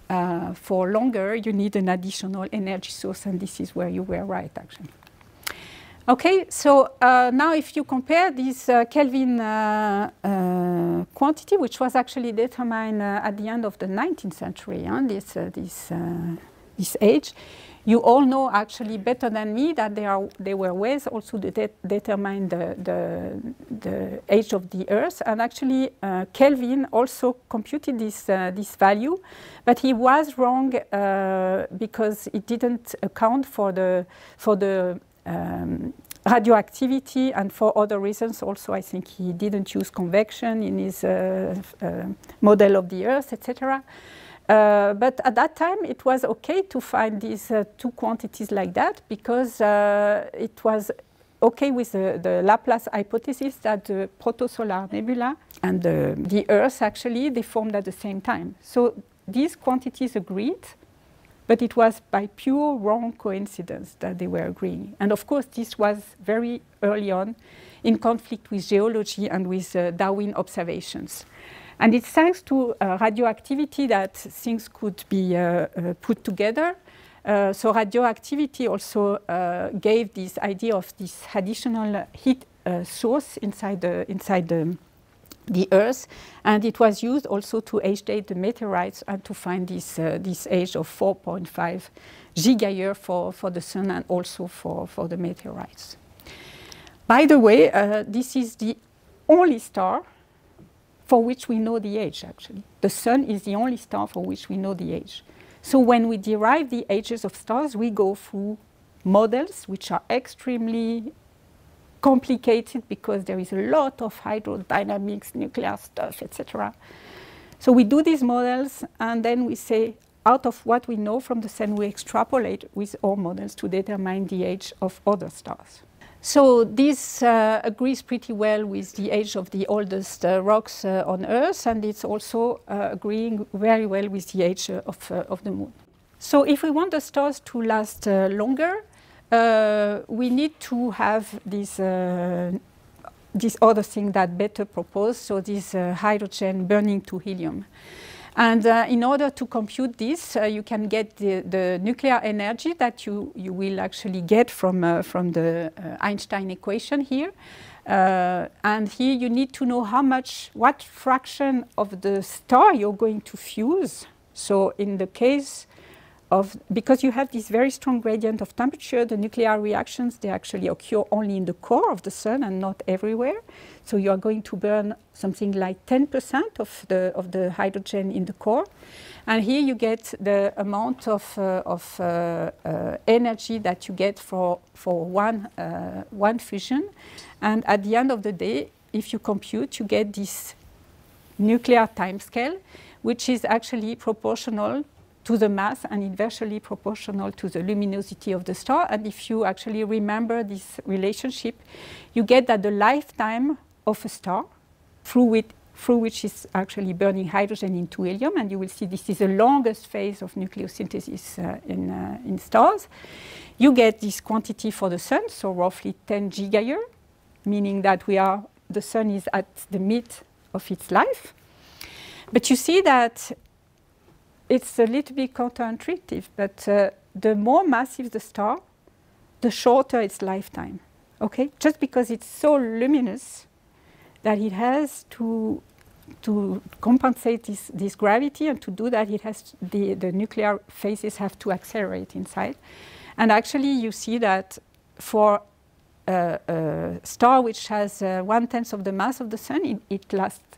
uh, for longer, you need an additional energy source, and this is where you were right, actually. Okay, so uh, now if you compare this uh, Kelvin uh, uh, quantity, which was actually determined at the end of the 19th century, huh, this, this, this age, you all know actually better than me that there, are, there were ways also to de determine the, the, the, age of the Earth. And actually, uh, Kelvin also computed this, uh, this value, but he was wrong uh, because it didn't account for the, for the um, radioactivity and for other reasons also I think he didn't use convection in his uh, uh, model of the Earth, etc. Uh, but at that time, it was okay to find these uh, two quantities like that because uh, it was okay with the, the, Laplace hypothesis that the protosolar nebula and the, the, Earth actually they formed at the same time. So these quantities agreed, but it was by pure wrong coincidence that they were agreeing. And of course, this was very early on in conflict with geology and with uh, Darwin observations. And it's thanks to uh, radioactivity that things could be uh, uh, put together. Uh, so radioactivity also uh, gave this idea of this additional heat uh, source inside the inside the, the Earth, and it was used also to age date the meteorites and to find this this age of 4.5 gigayear for for the Sun and also for for the meteorites. By the way, this is the only star for which we know the age, actually. The sun is the only star for which we know the age. So when we derive the ages of stars, we go through models which are extremely complicated because there is a lot of hydrodynamics, nuclear stuff, etc. So we do these models and then we say, out of what we know from the sun, we extrapolate with our models to determine the age of other stars. So this uh, agrees pretty well with the age of the oldest uh, rocks uh, on Earth, and it's also uh, agreeing very well with the age uh, of, uh, of the moon. So if we want the stars to last longer, we need to have this, this other thing that Bethe proposed, so this hydrogen burning to helium. And uh, in order to compute this, uh, you can get the, the, nuclear energy that you, you will actually get from, uh, from the uh, Einstein equation here. Uh, and here you need to know how much, what fraction of the star you're going to fuse. So in the case of, because you have this very strong gradient of temperature, the nuclear reactions, they actually occur only in the core of the sun and not everywhere. So you are going to burn something like 10% of the, of the hydrogen in the core. And here you get the amount of, uh, of uh, uh, energy that you get for, for one, uh, one fusion. And at the end of the day, if you compute, you get this nuclear timescale, which is actually proportional to the mass and inversely proportional to the luminosity of the star. And if you actually remember this relationship, you get that the lifetime of a star through which, through which is actually burning hydrogen into helium. And you will see this is the longest phase of nucleosynthesis uh, in, uh, in stars. You get this quantity for the sun, so roughly 10 gigayear, meaning that we are, the sun is at the mid of its life. But you see that it's a little bit counterintuitive, but uh, the more massive the star, the shorter its lifetime. Okay, just because it's so luminous that it has to to compensate this, this gravity, and to do that, it has the the nuclear phases have to accelerate inside. And actually, you see that for a, a star which has uh, one tenth of the mass of the sun, it, it lasts.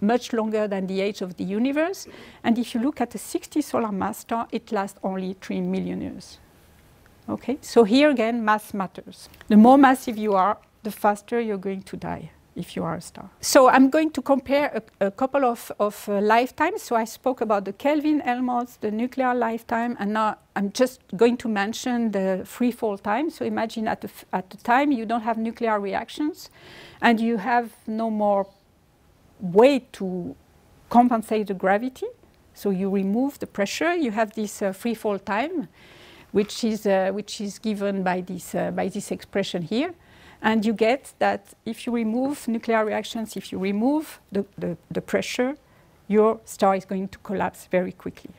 Much longer than the age of the universe. And if you look at a 60 solar mass star, it lasts only 3 million years. Okay, so here again, mass matters. The more massive you are, the faster you're going to die if you are a star. So I'm going to compare a, a couple of, of uh, lifetimes. So I spoke about the Kelvin Helmholtz, the nuclear lifetime, and now I'm just going to mention the free fall time. So imagine at the, at the time you don't have nuclear reactions and you have no more way to compensate the gravity. So you remove the pressure, you have this uh, free fall time, which is, uh, which is given by this, uh, by this expression here. And you get that if you remove nuclear reactions, if you remove the, the, the pressure, your star is going to collapse very quickly.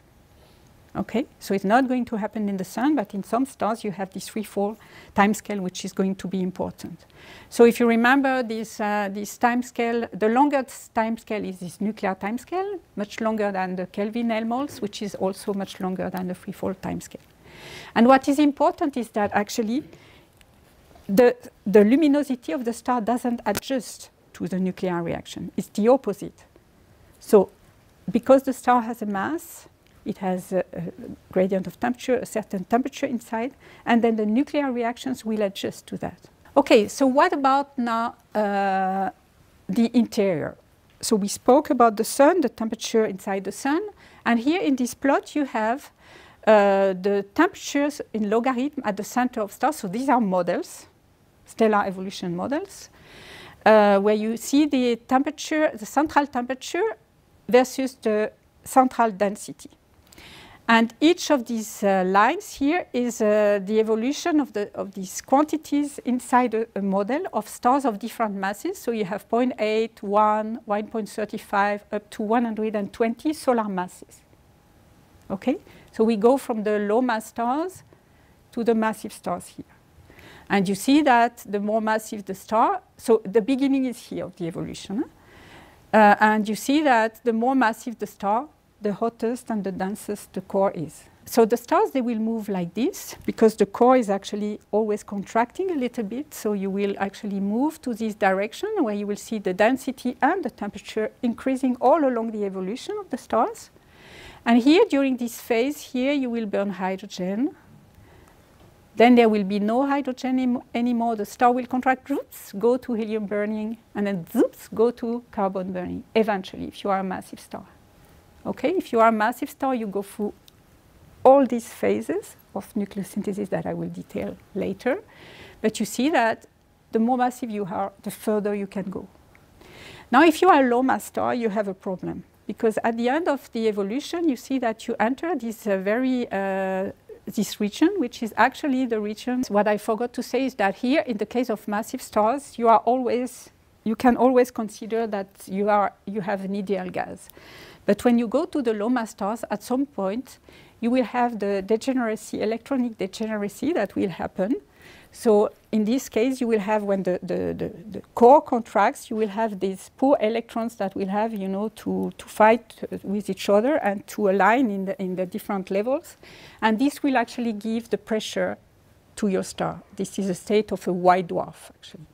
Okay, so it's not going to happen in the sun, but in some stars you have this free fall time scale, which is going to be important. So if you remember this, uh, this time scale, the longest time scale is this nuclear time scale, much longer than the Kelvin-Helmholtz, which is also much longer than the free fall time scale. And what is important is that actually the, the luminosity of the star doesn't adjust to the nuclear reaction. It's the opposite. So because the star has a mass, it has a, a, gradient of temperature, a certain temperature inside, and then the nuclear reactions will adjust to that. Okay, so what about now uh, the interior? So we spoke about the sun, the temperature inside the sun, and here in this plot you have uh, the temperatures in logarithm at the center of stars. So these are models, stellar evolution models, uh, where you see the temperature, the central temperature versus the central density. And each of these uh, lines here is uh, the evolution of, the, of these quantities inside a, a, model of stars of different masses. So you have 0.8, 1, 1.35, up to 120 solar masses. Okay? So we go from the low mass stars to the massive stars here. And you see that the more massive the star, so the beginning is here of the evolution. Uh, and you see that the more massive the star, the hottest and the densest the core is. So the stars, they will move like this because the core is actually always contracting a little bit. So you will actually move to this direction where you will see the density and the temperature increasing all along the evolution of the stars. And here, during this phase, here you will burn hydrogen. Then there will be no hydrogen anymore. The star will contract, zoops, go to helium burning, and then zoops, go to carbon burning, eventually, if you are a massive star. Okay, if you are a massive star, you go through all these phases of nucleosynthesis that I will detail later. But you see that the more massive you are, the further you can go. Now, if you are a low mass star, you have a problem because at the end of the evolution, you see that you enter this uh, very uh, this region, which is actually the region. What I forgot to say is that here, in the case of massive stars, you are always you can always consider that you are you have an ideal gas. But when you go to the low mass stars, at some point, you will have the degeneracy, electronic degeneracy that will happen. So in this case, you will have when the, the, the, the, core contracts, you will have these poor electrons that will have, you know, to, to fight with each other and to align in the, in the different levels. And this will actually give the pressure to your star. This is a state of a white dwarf, actually.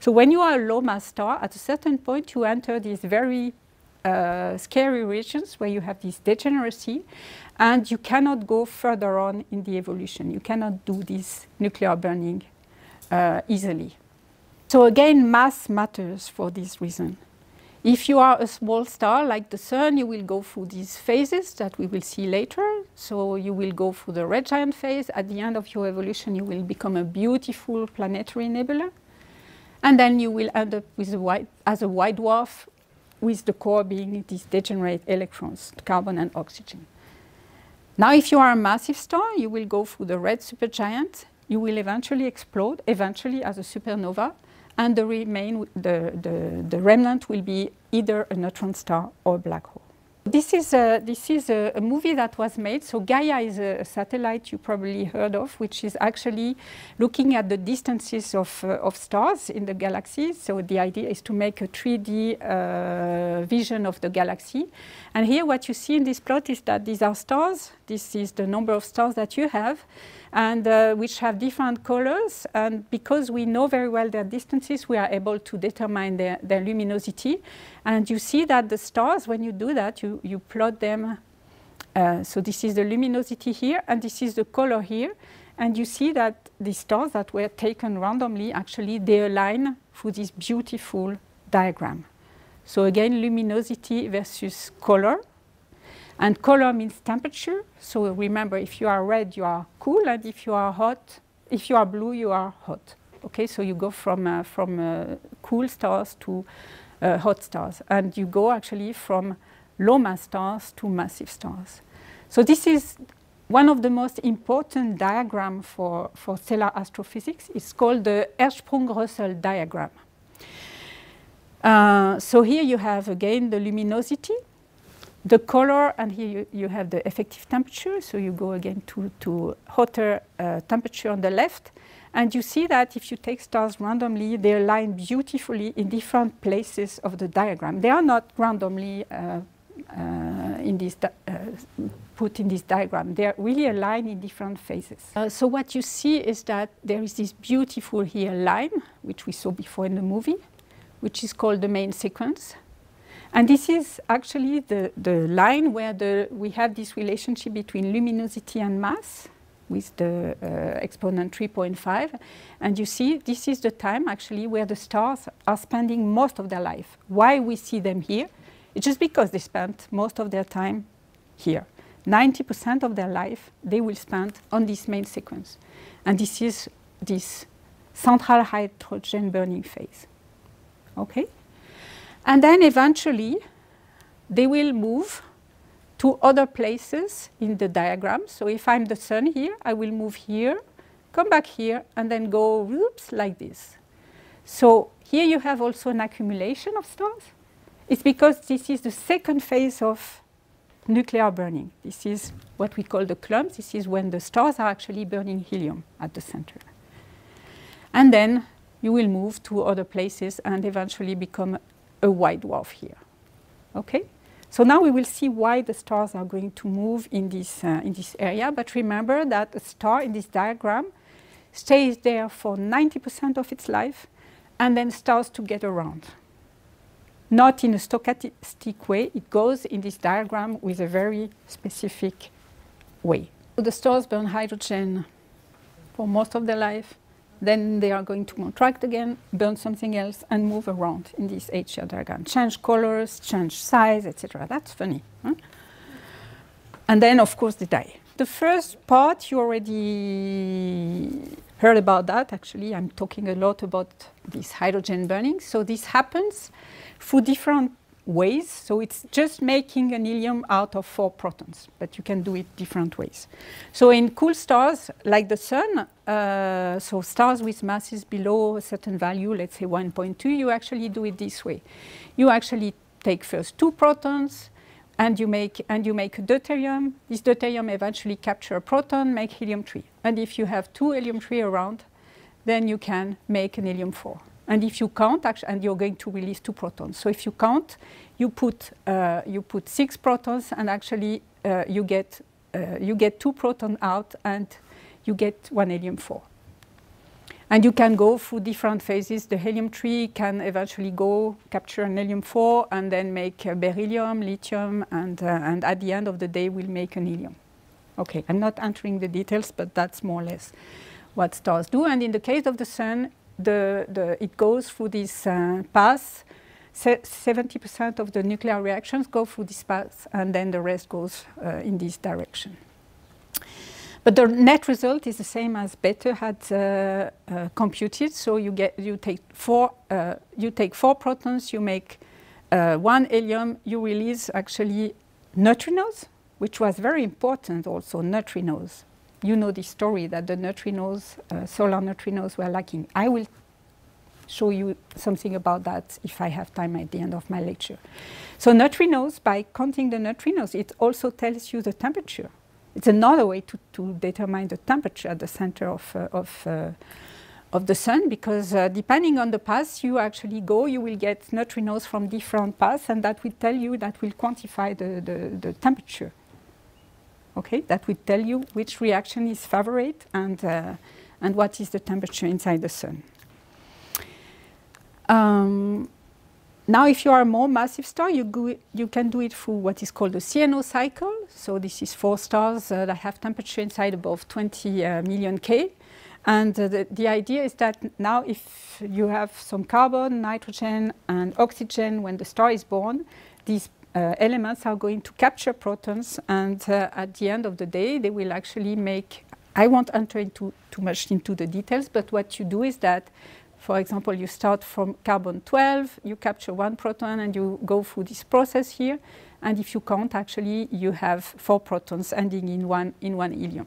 So when you are a low mass star, at a certain point, you enter this very uh, scary regions where you have this degeneracy and you cannot go further on in the evolution. You cannot do this nuclear burning uh, easily. So again, mass matters for this reason. If you are a small star like the Sun, you will go through these phases that we will see later. So you will go through the red giant phase. At the end of your evolution, you will become a beautiful planetary nebula. And then you will end up with a white, as a white dwarf with the core being these degenerate electrons, carbon and oxygen. Now, if you are a massive star, you will go through the red supergiant. You will eventually explode, eventually as a supernova, and the, remain, the, the, the remnant will be either a neutron star or a black hole. This is, a, this is a, a, movie that was made. So Gaia is a, satellite you probably heard of, which is actually looking at the distances of, uh, of stars in the galaxy. So the idea is to make a 3D uh, vision of the galaxy. And here what you see in this plot is that these are stars. This is the number of stars that you have and uh, which have different colors. And because we know very well their distances, we are able to determine their, their luminosity. And you see that the stars, when you do that, you, you plot them. Uh, so this is the luminosity here, and this is the color here. And you see that the stars that were taken randomly, actually, they align through this beautiful diagram. So again, luminosity versus color. And color means temperature. So remember, if you are red, you are cool, and if you are hot, if you are blue, you are hot. Okay, so you go from uh, from uh, cool stars to uh, hot stars, and you go actually from low mass stars to massive stars. So this is one of the most important diagrams for, for stellar astrophysics. It's called the Hertzsprung-Russell diagram. Uh, so here you have again the luminosity the color, and here you, you, have the effective temperature, so you go again to, to hotter uh, temperature on the left, and you see that if you take stars randomly, they align beautifully in different places of the diagram. They are not randomly uh, uh, in this uh, put in this diagram. They are really aligned in different phases. Uh, so what you see is that there is this beautiful here line, which we saw before in the movie, which is called the main sequence. And this is actually the, the line where the, we have this relationship between luminosity and mass with the uh, exponent 3.5. And you see, this is the time actually where the stars are spending most of their life. Why we see them here? It's just because they spent most of their time here. 90% of their life they will spend on this main sequence. And this is this central hydrogen burning phase. Okay? And then eventually, they will move to other places in the diagram. So if I'm the sun here, I will move here, come back here, and then go whoops, like this. So here you have also an accumulation of stars. It's because this is the second phase of nuclear burning. This is what we call the clumps. This is when the stars are actually burning helium at the center. And then you will move to other places and eventually become a white dwarf here. Okay? So now we will see why the stars are going to move in this, uh, in this area. But remember that a star in this diagram stays there for 90% of its life and then starts to get around. Not in a stochastic way, it goes in this diagram with a very specific way. The stars burn hydrogen for most of their life, then they are going to contract again, burn something else, and move around in this HR diagram. Change colors, change size, etc. That's funny. Huh? And then, of course, the dye. The first part, you already heard about that. Actually, I'm talking a lot about this hydrogen burning. So this happens through different ways. So it's just making an helium out of four protons, but you can do it different ways. So in cool stars like the sun, uh, so stars with masses below a certain value, let's say 1.2, you actually do it this way. You actually take first two protons, and you make and you make a deuterium. This deuterium eventually capture a proton, make helium 3. And if you have two helium 3 around, then you can make an helium 4. And if you count, and you're going to release two protons. So if you count, you put uh, you put six protons, and actually uh, you get uh, you get two protons out, and you get one helium 4. And you can go through different phases. The helium-3 can eventually go capture an helium-4 and then make beryllium, lithium, and, uh, and at the end of the day, we'll make an helium. Okay, I'm not entering the details, but that's more or less what stars do. And in the case of the sun, the, the, it goes through this uh, path. 70% of the nuclear reactions go through this path, and then the rest goes uh, in this direction. But the net result is the same as Bethe had uh, uh, computed. So you get you take four uh, you take four protons, you make uh, one helium, you release actually neutrinos, which was very important also neutrinos. You know the story that the neutrinos, uh, solar neutrinos, were lacking. I will show you something about that if I have time at the end of my lecture. So neutrinos, by counting the neutrinos, it also tells you the temperature it's another way to, to determine the temperature at the center of, uh, of, uh, of the sun because uh, depending on the path you actually go, you will get neutrinos from different paths and that will tell you, that will quantify the, the, the temperature. Okay, that will tell you which reaction is favorite and, uh, and what is the temperature inside the sun. Um, now, if you are a more massive star, you, go, you can do it through what is called the CNO cycle. So this is for stars uh, that have temperature inside above 20 uh, million K. And uh, the, the, idea is that now if you have some carbon, nitrogen, and oxygen when the star is born, these uh, elements are going to capture protons. And uh, at the end of the day, they will actually make, I won't enter into too much into the details, but what you do is that for example, you start from carbon 12, you capture one proton and you go through this process here. And if you count, actually, you have four protons ending in one, in one helium.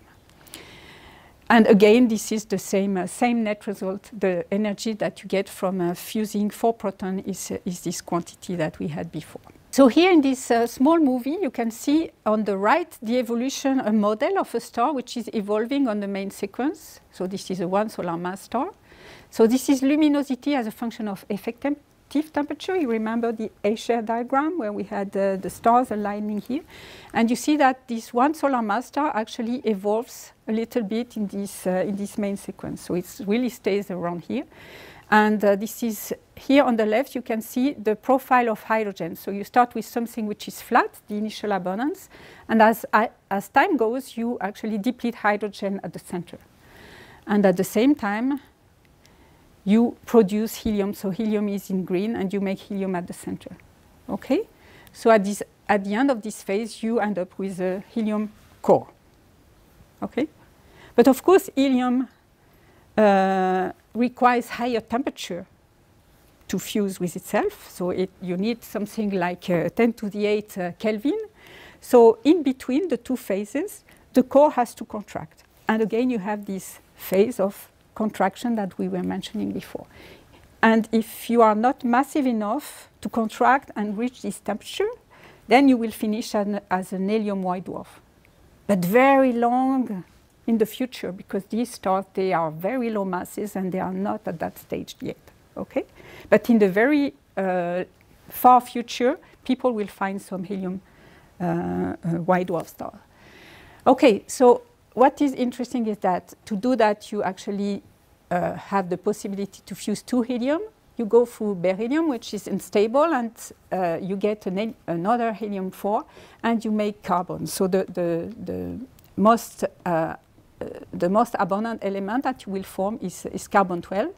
And again, this is the same, uh, same net result. The energy that you get from uh, fusing four protons is, uh, is this quantity that we had before. So here in this uh, small movie, you can see on the right the evolution, a model of a star which is evolving on the main sequence. So this is a one solar mass star. So this is luminosity as a function of effective temperature. You remember the HR diagram where we had uh, the stars aligning here. And you see that this one solar mass star actually evolves a little bit in this, uh, in this main sequence. So it really stays around here. And uh, this is here on the left, you can see the profile of hydrogen. So you start with something which is flat, the initial abundance. And as, as time goes, you actually deplete hydrogen at the center. And at the same time, you produce helium. So helium is in green, and you make helium at the center. Okay? So at, this, at the end of this phase, you end up with a helium core. Okay? But of course, helium uh, requires higher temperature to fuse with itself. So it, you need something like uh, 10 to the 8 uh, Kelvin. So in between the two phases, the core has to contract. And again, you have this phase of contraction that we were mentioning before. And if you are not massive enough to contract and reach this temperature, then you will finish an, as an helium white dwarf. But very long in the future, because these stars, they are very low masses and they are not at that stage yet, okay? But in the very uh, far future, people will find some helium uh, uh, white dwarf star. Okay, so what is interesting is that to do that, you actually uh, have the possibility to fuse two helium. You go through beryllium, which is unstable, and uh, you get an, another helium-4, and you make carbon. So the, the, the most uh, Uh, the most abundant element that you will form is, is carbon-12.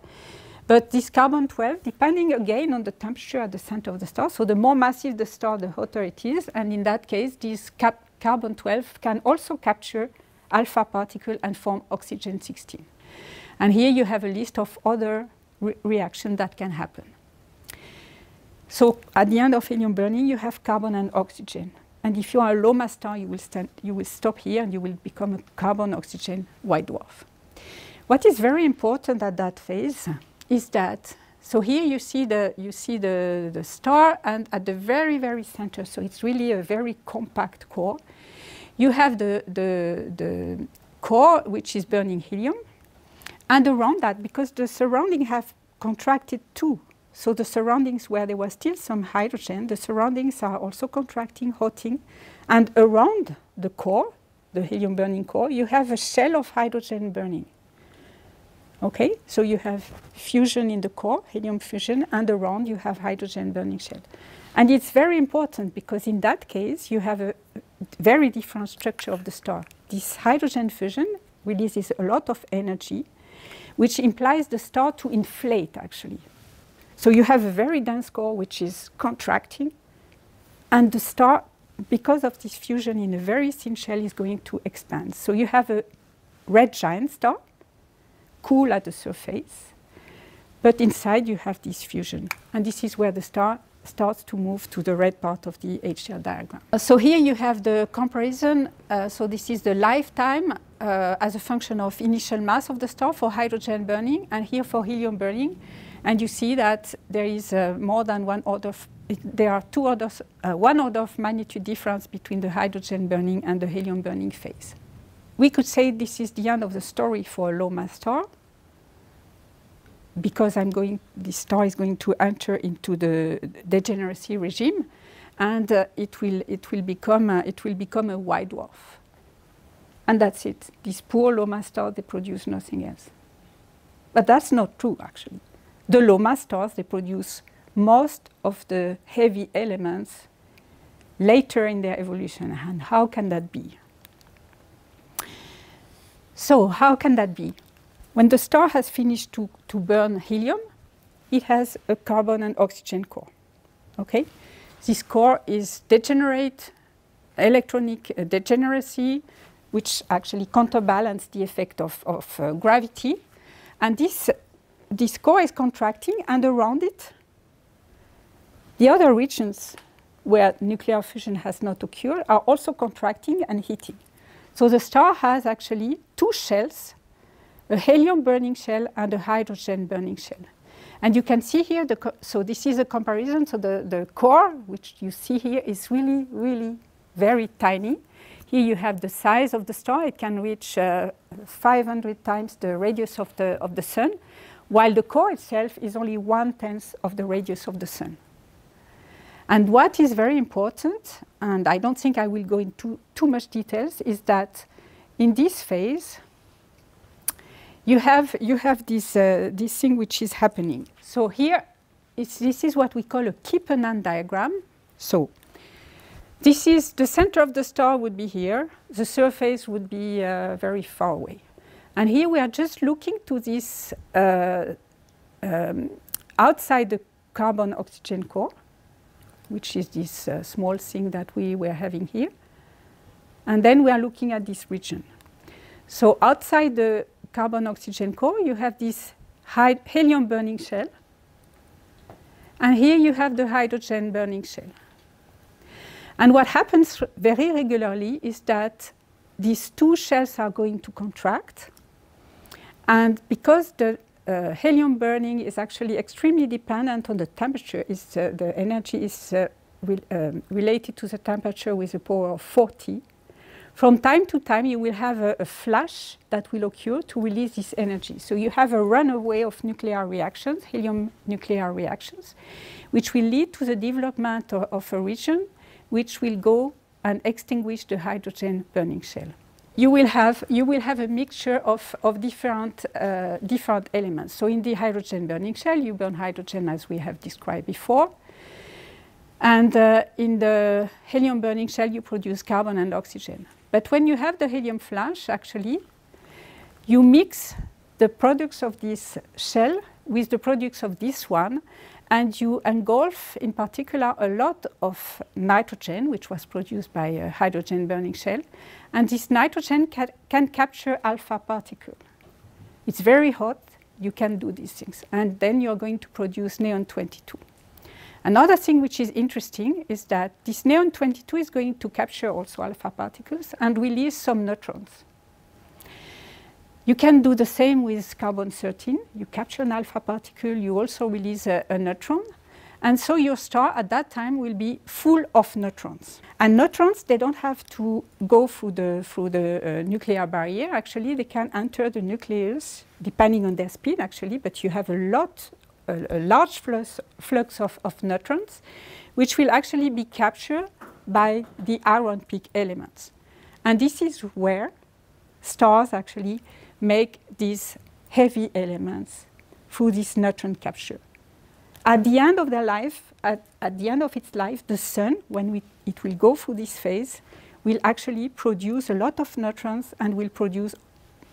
But this carbon-12, depending again on the temperature at the center of the star, so the more massive the star, the hotter it is, and in that case, this cap carbon 12 can also capture alpha particle and form oxygen 16. And here you have a list of other re reactions that can happen. So at the end of helium burning, you have carbon and oxygen. And if you are a low mass star, you will, stand, you will stop here and you will become a carbon-oxygen white dwarf. What is very important at that phase is that, so here you see the, you see the, the star and at the very, very center, so it's really a very compact core, you have the, the, the core which is burning helium. And around that, because the surrounding have contracted too, so the surroundings where there was still some hydrogen, the surroundings are also contracting, hotting, and around the core, the helium burning core, you have a shell of hydrogen burning. Okay, so you have fusion in the core, helium fusion, and around you have hydrogen burning shell. And it's very important because in that case you have a very different structure of the star. This hydrogen fusion releases a lot of energy, which implies the star to inflate actually. So you have a very dense core which is contracting, and the star, because of this fusion in a very thin shell, is going to expand. So you have a red giant star, cool at the surface, but inside you have this fusion, and this is where the star starts to move to the red part of the HR diagram. Uh, so here you have the comparison. Uh, so this is the lifetime uh, as a function of initial mass of the star for hydrogen burning, and here for helium burning. And you see that there is uh, more than one order of, there are two orders, uh, one order of magnitude difference between the hydrogen burning and the helium burning phase. We could say this is the end of the story for a low mass star because I'm going, this star is going to enter into the degeneracy regime and uh, it, will, it, will become a, it will become a white dwarf. And that's it. These poor low mass stars, they produce nothing else. But that's not true, actually the low mass stars, they produce most of the heavy elements later in their evolution. And how can that be? So how can that be? When the star has finished to, to burn helium, it has a carbon and oxygen core. Okay? This core is degenerate, electronic uh, degeneracy, which actually counterbalance the effect of, of uh, gravity. And this this core is contracting and around it, the other regions where nuclear fusion has not occurred are also contracting and heating. So the star has actually two shells, a helium burning shell and a hydrogen burning shell. And you can see here, the so this is a comparison. So the, the core, which you see here, is really, really very tiny. Here you have the size of the star. It can reach uh, 500 times the radius of the, of the sun while the core itself is only one-tenth of the radius of the sun. And what is very important, and I don't think I will go into too much details, is that in this phase, you have, you have this, uh, this thing which is happening. So here, this is what we call a Kippenhahn diagram. So this is the center of the star would be here. The surface would be uh, very far away. And here we are just looking to this uh, um, outside the carbon oxygen core, which is this uh, small thing that we were having here. And then we are looking at this region. So outside the carbon oxygen core, you have this helium burning shell. And here you have the hydrogen burning shell. And what happens very regularly is that these two shells are going to contract and because the uh, helium burning is actually extremely dependent on the temperature, is, uh, the energy is uh, re um, related to the temperature with a power of 40. From time to time, you will have a, a, flash that will occur to release this energy. So you have a runaway of nuclear reactions, helium nuclear reactions, which will lead to the development of, of a region which will go and extinguish the hydrogen burning shell you will have you will have a mixture of, of different uh, different elements. So in the hydrogen burning shell, you burn hydrogen as we have described before. And uh, in the helium burning shell, you produce carbon and oxygen. But when you have the helium flash, actually, you mix the products of this shell with the products of this one, and you engulf, in particular, a lot of nitrogen, which was produced by a hydrogen burning shell. And this nitrogen ca can capture alpha particle. It's very hot, you can do these things. And then you're going to produce neon 22. Another thing which is interesting is that this neon 22 is going to capture also alpha particles and release some neutrons. You can do the same with carbon 13. You capture an alpha particle, you also release a, a neutron. And so your star at that time will be full of neutrons. And neutrons, they don't have to go through the, through the uh, nuclear barrier. Actually, they can enter the nucleus, depending on their speed, actually, but you have a lot a, a large flux, flux of, of, neutrons, which will actually be captured by the iron peak elements. And this is where stars actually make these heavy elements through this neutron capture. At the end of their life, at, at the end of its life, the sun, when we, it will go through this phase, will actually produce a lot of neutrons and will produce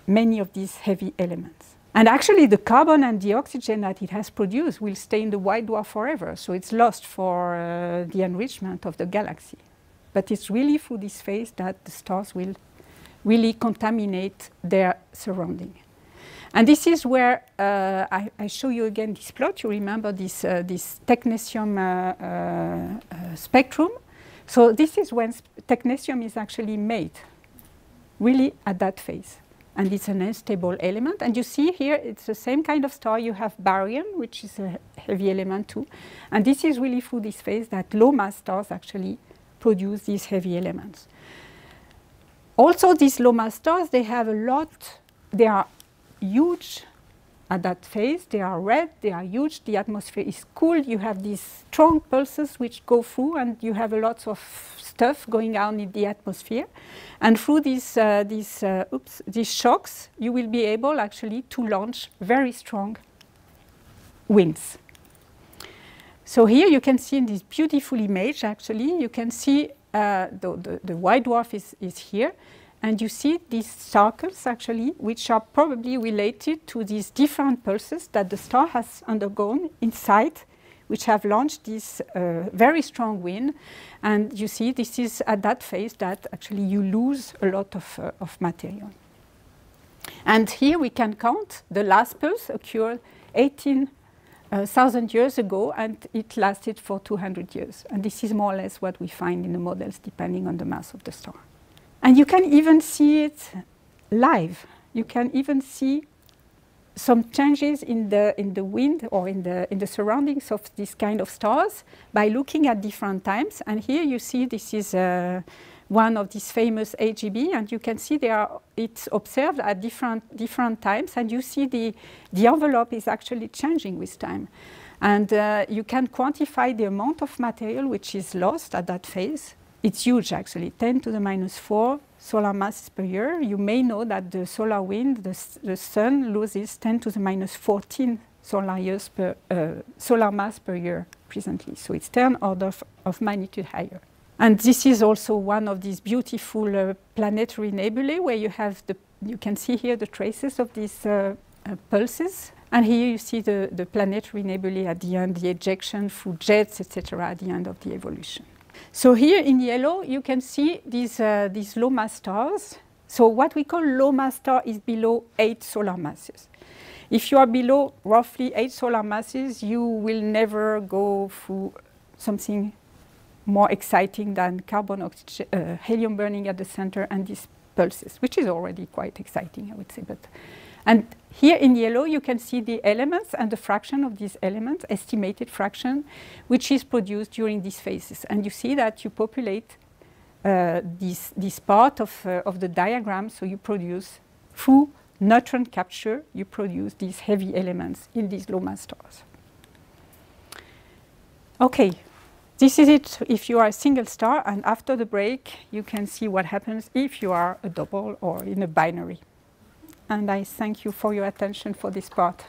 many of these heavy elements. And actually, the carbon and the oxygen that it has produced will stay in the white dwarf forever. So it's lost for uh, the enrichment of the galaxy. But it's really through this phase that the stars will really contaminate their surrounding. And this is where uh, I, I, show you again this plot. You remember this, uh, this technetium uh, uh, spectrum. So this is when technetium is actually made, really at that phase and it's an unstable element. And you see here, it's the same kind of star. You have barium, which is a heavy element too. And this is really through this phase that low mass stars actually produce these heavy elements. Also, these stars, they have a lot, they are huge at that phase. They are red, they are huge, the atmosphere is cool. You have these strong pulses which go through, and you have a lot of stuff going on in the atmosphere. And through these, uh, these, uh, oops, these shocks, you will be able actually to launch very strong winds. So here you can see in this beautiful image, actually, you can see uh, the, the, the, white dwarf is, is here. And you see these circles, actually, which are probably related to these different pulses that the star has undergone inside, which have launched this uh, very strong wind. And you see, this is at that phase that actually you lose a lot of, uh, of material. And here we can count the last pulse occurred 18 uh, 1,000 years ago, and it lasted for 200 years. And this is more or less what we find in the models, depending on the mass of the star. And you can even see it live. You can even see some changes in the, in the wind or in the, in the surroundings of this kind of stars by looking at different times. And here you see this is uh, one of these famous AGB, and you can see they are it's observed at different different times, and you see the the envelope is actually changing with time. And uh, you can quantify the amount of material which is lost at that phase it's huge actually, 10 to the minus 4 solar masses per year. You may know that the solar wind, the, the sun loses 10 to the minus 14 solar years per uh, solar mass per year presently. So it's 10 order of, of, magnitude higher. And this is also one of these beautiful uh, planetary nebulae where you have the, you can see here the traces of these uh, uh pulses. And here you see the, the planetary nebulae at the end, the ejection through jets, etc., at the end of the evolution. So here in yellow, you can see these, uh, these low mass stars. So what we call low mass star is below eight solar masses. If you are below roughly eight solar masses, you will never go through something more exciting than carbon oxygen, uh, helium burning at the center and these pulses, which is already quite exciting, I would say. But and here in yellow, you can see the elements and the fraction of these elements, estimated fraction, which is produced during these phases. And you see that you populate uh, this, this part of, uh, of the diagram, so you produce through neutron capture, you produce these heavy elements in these low mass stars. Okay, this is it if you are a single star, and after the break, you can see what happens if you are a double or in a binary. And I thank you for your attention for this part.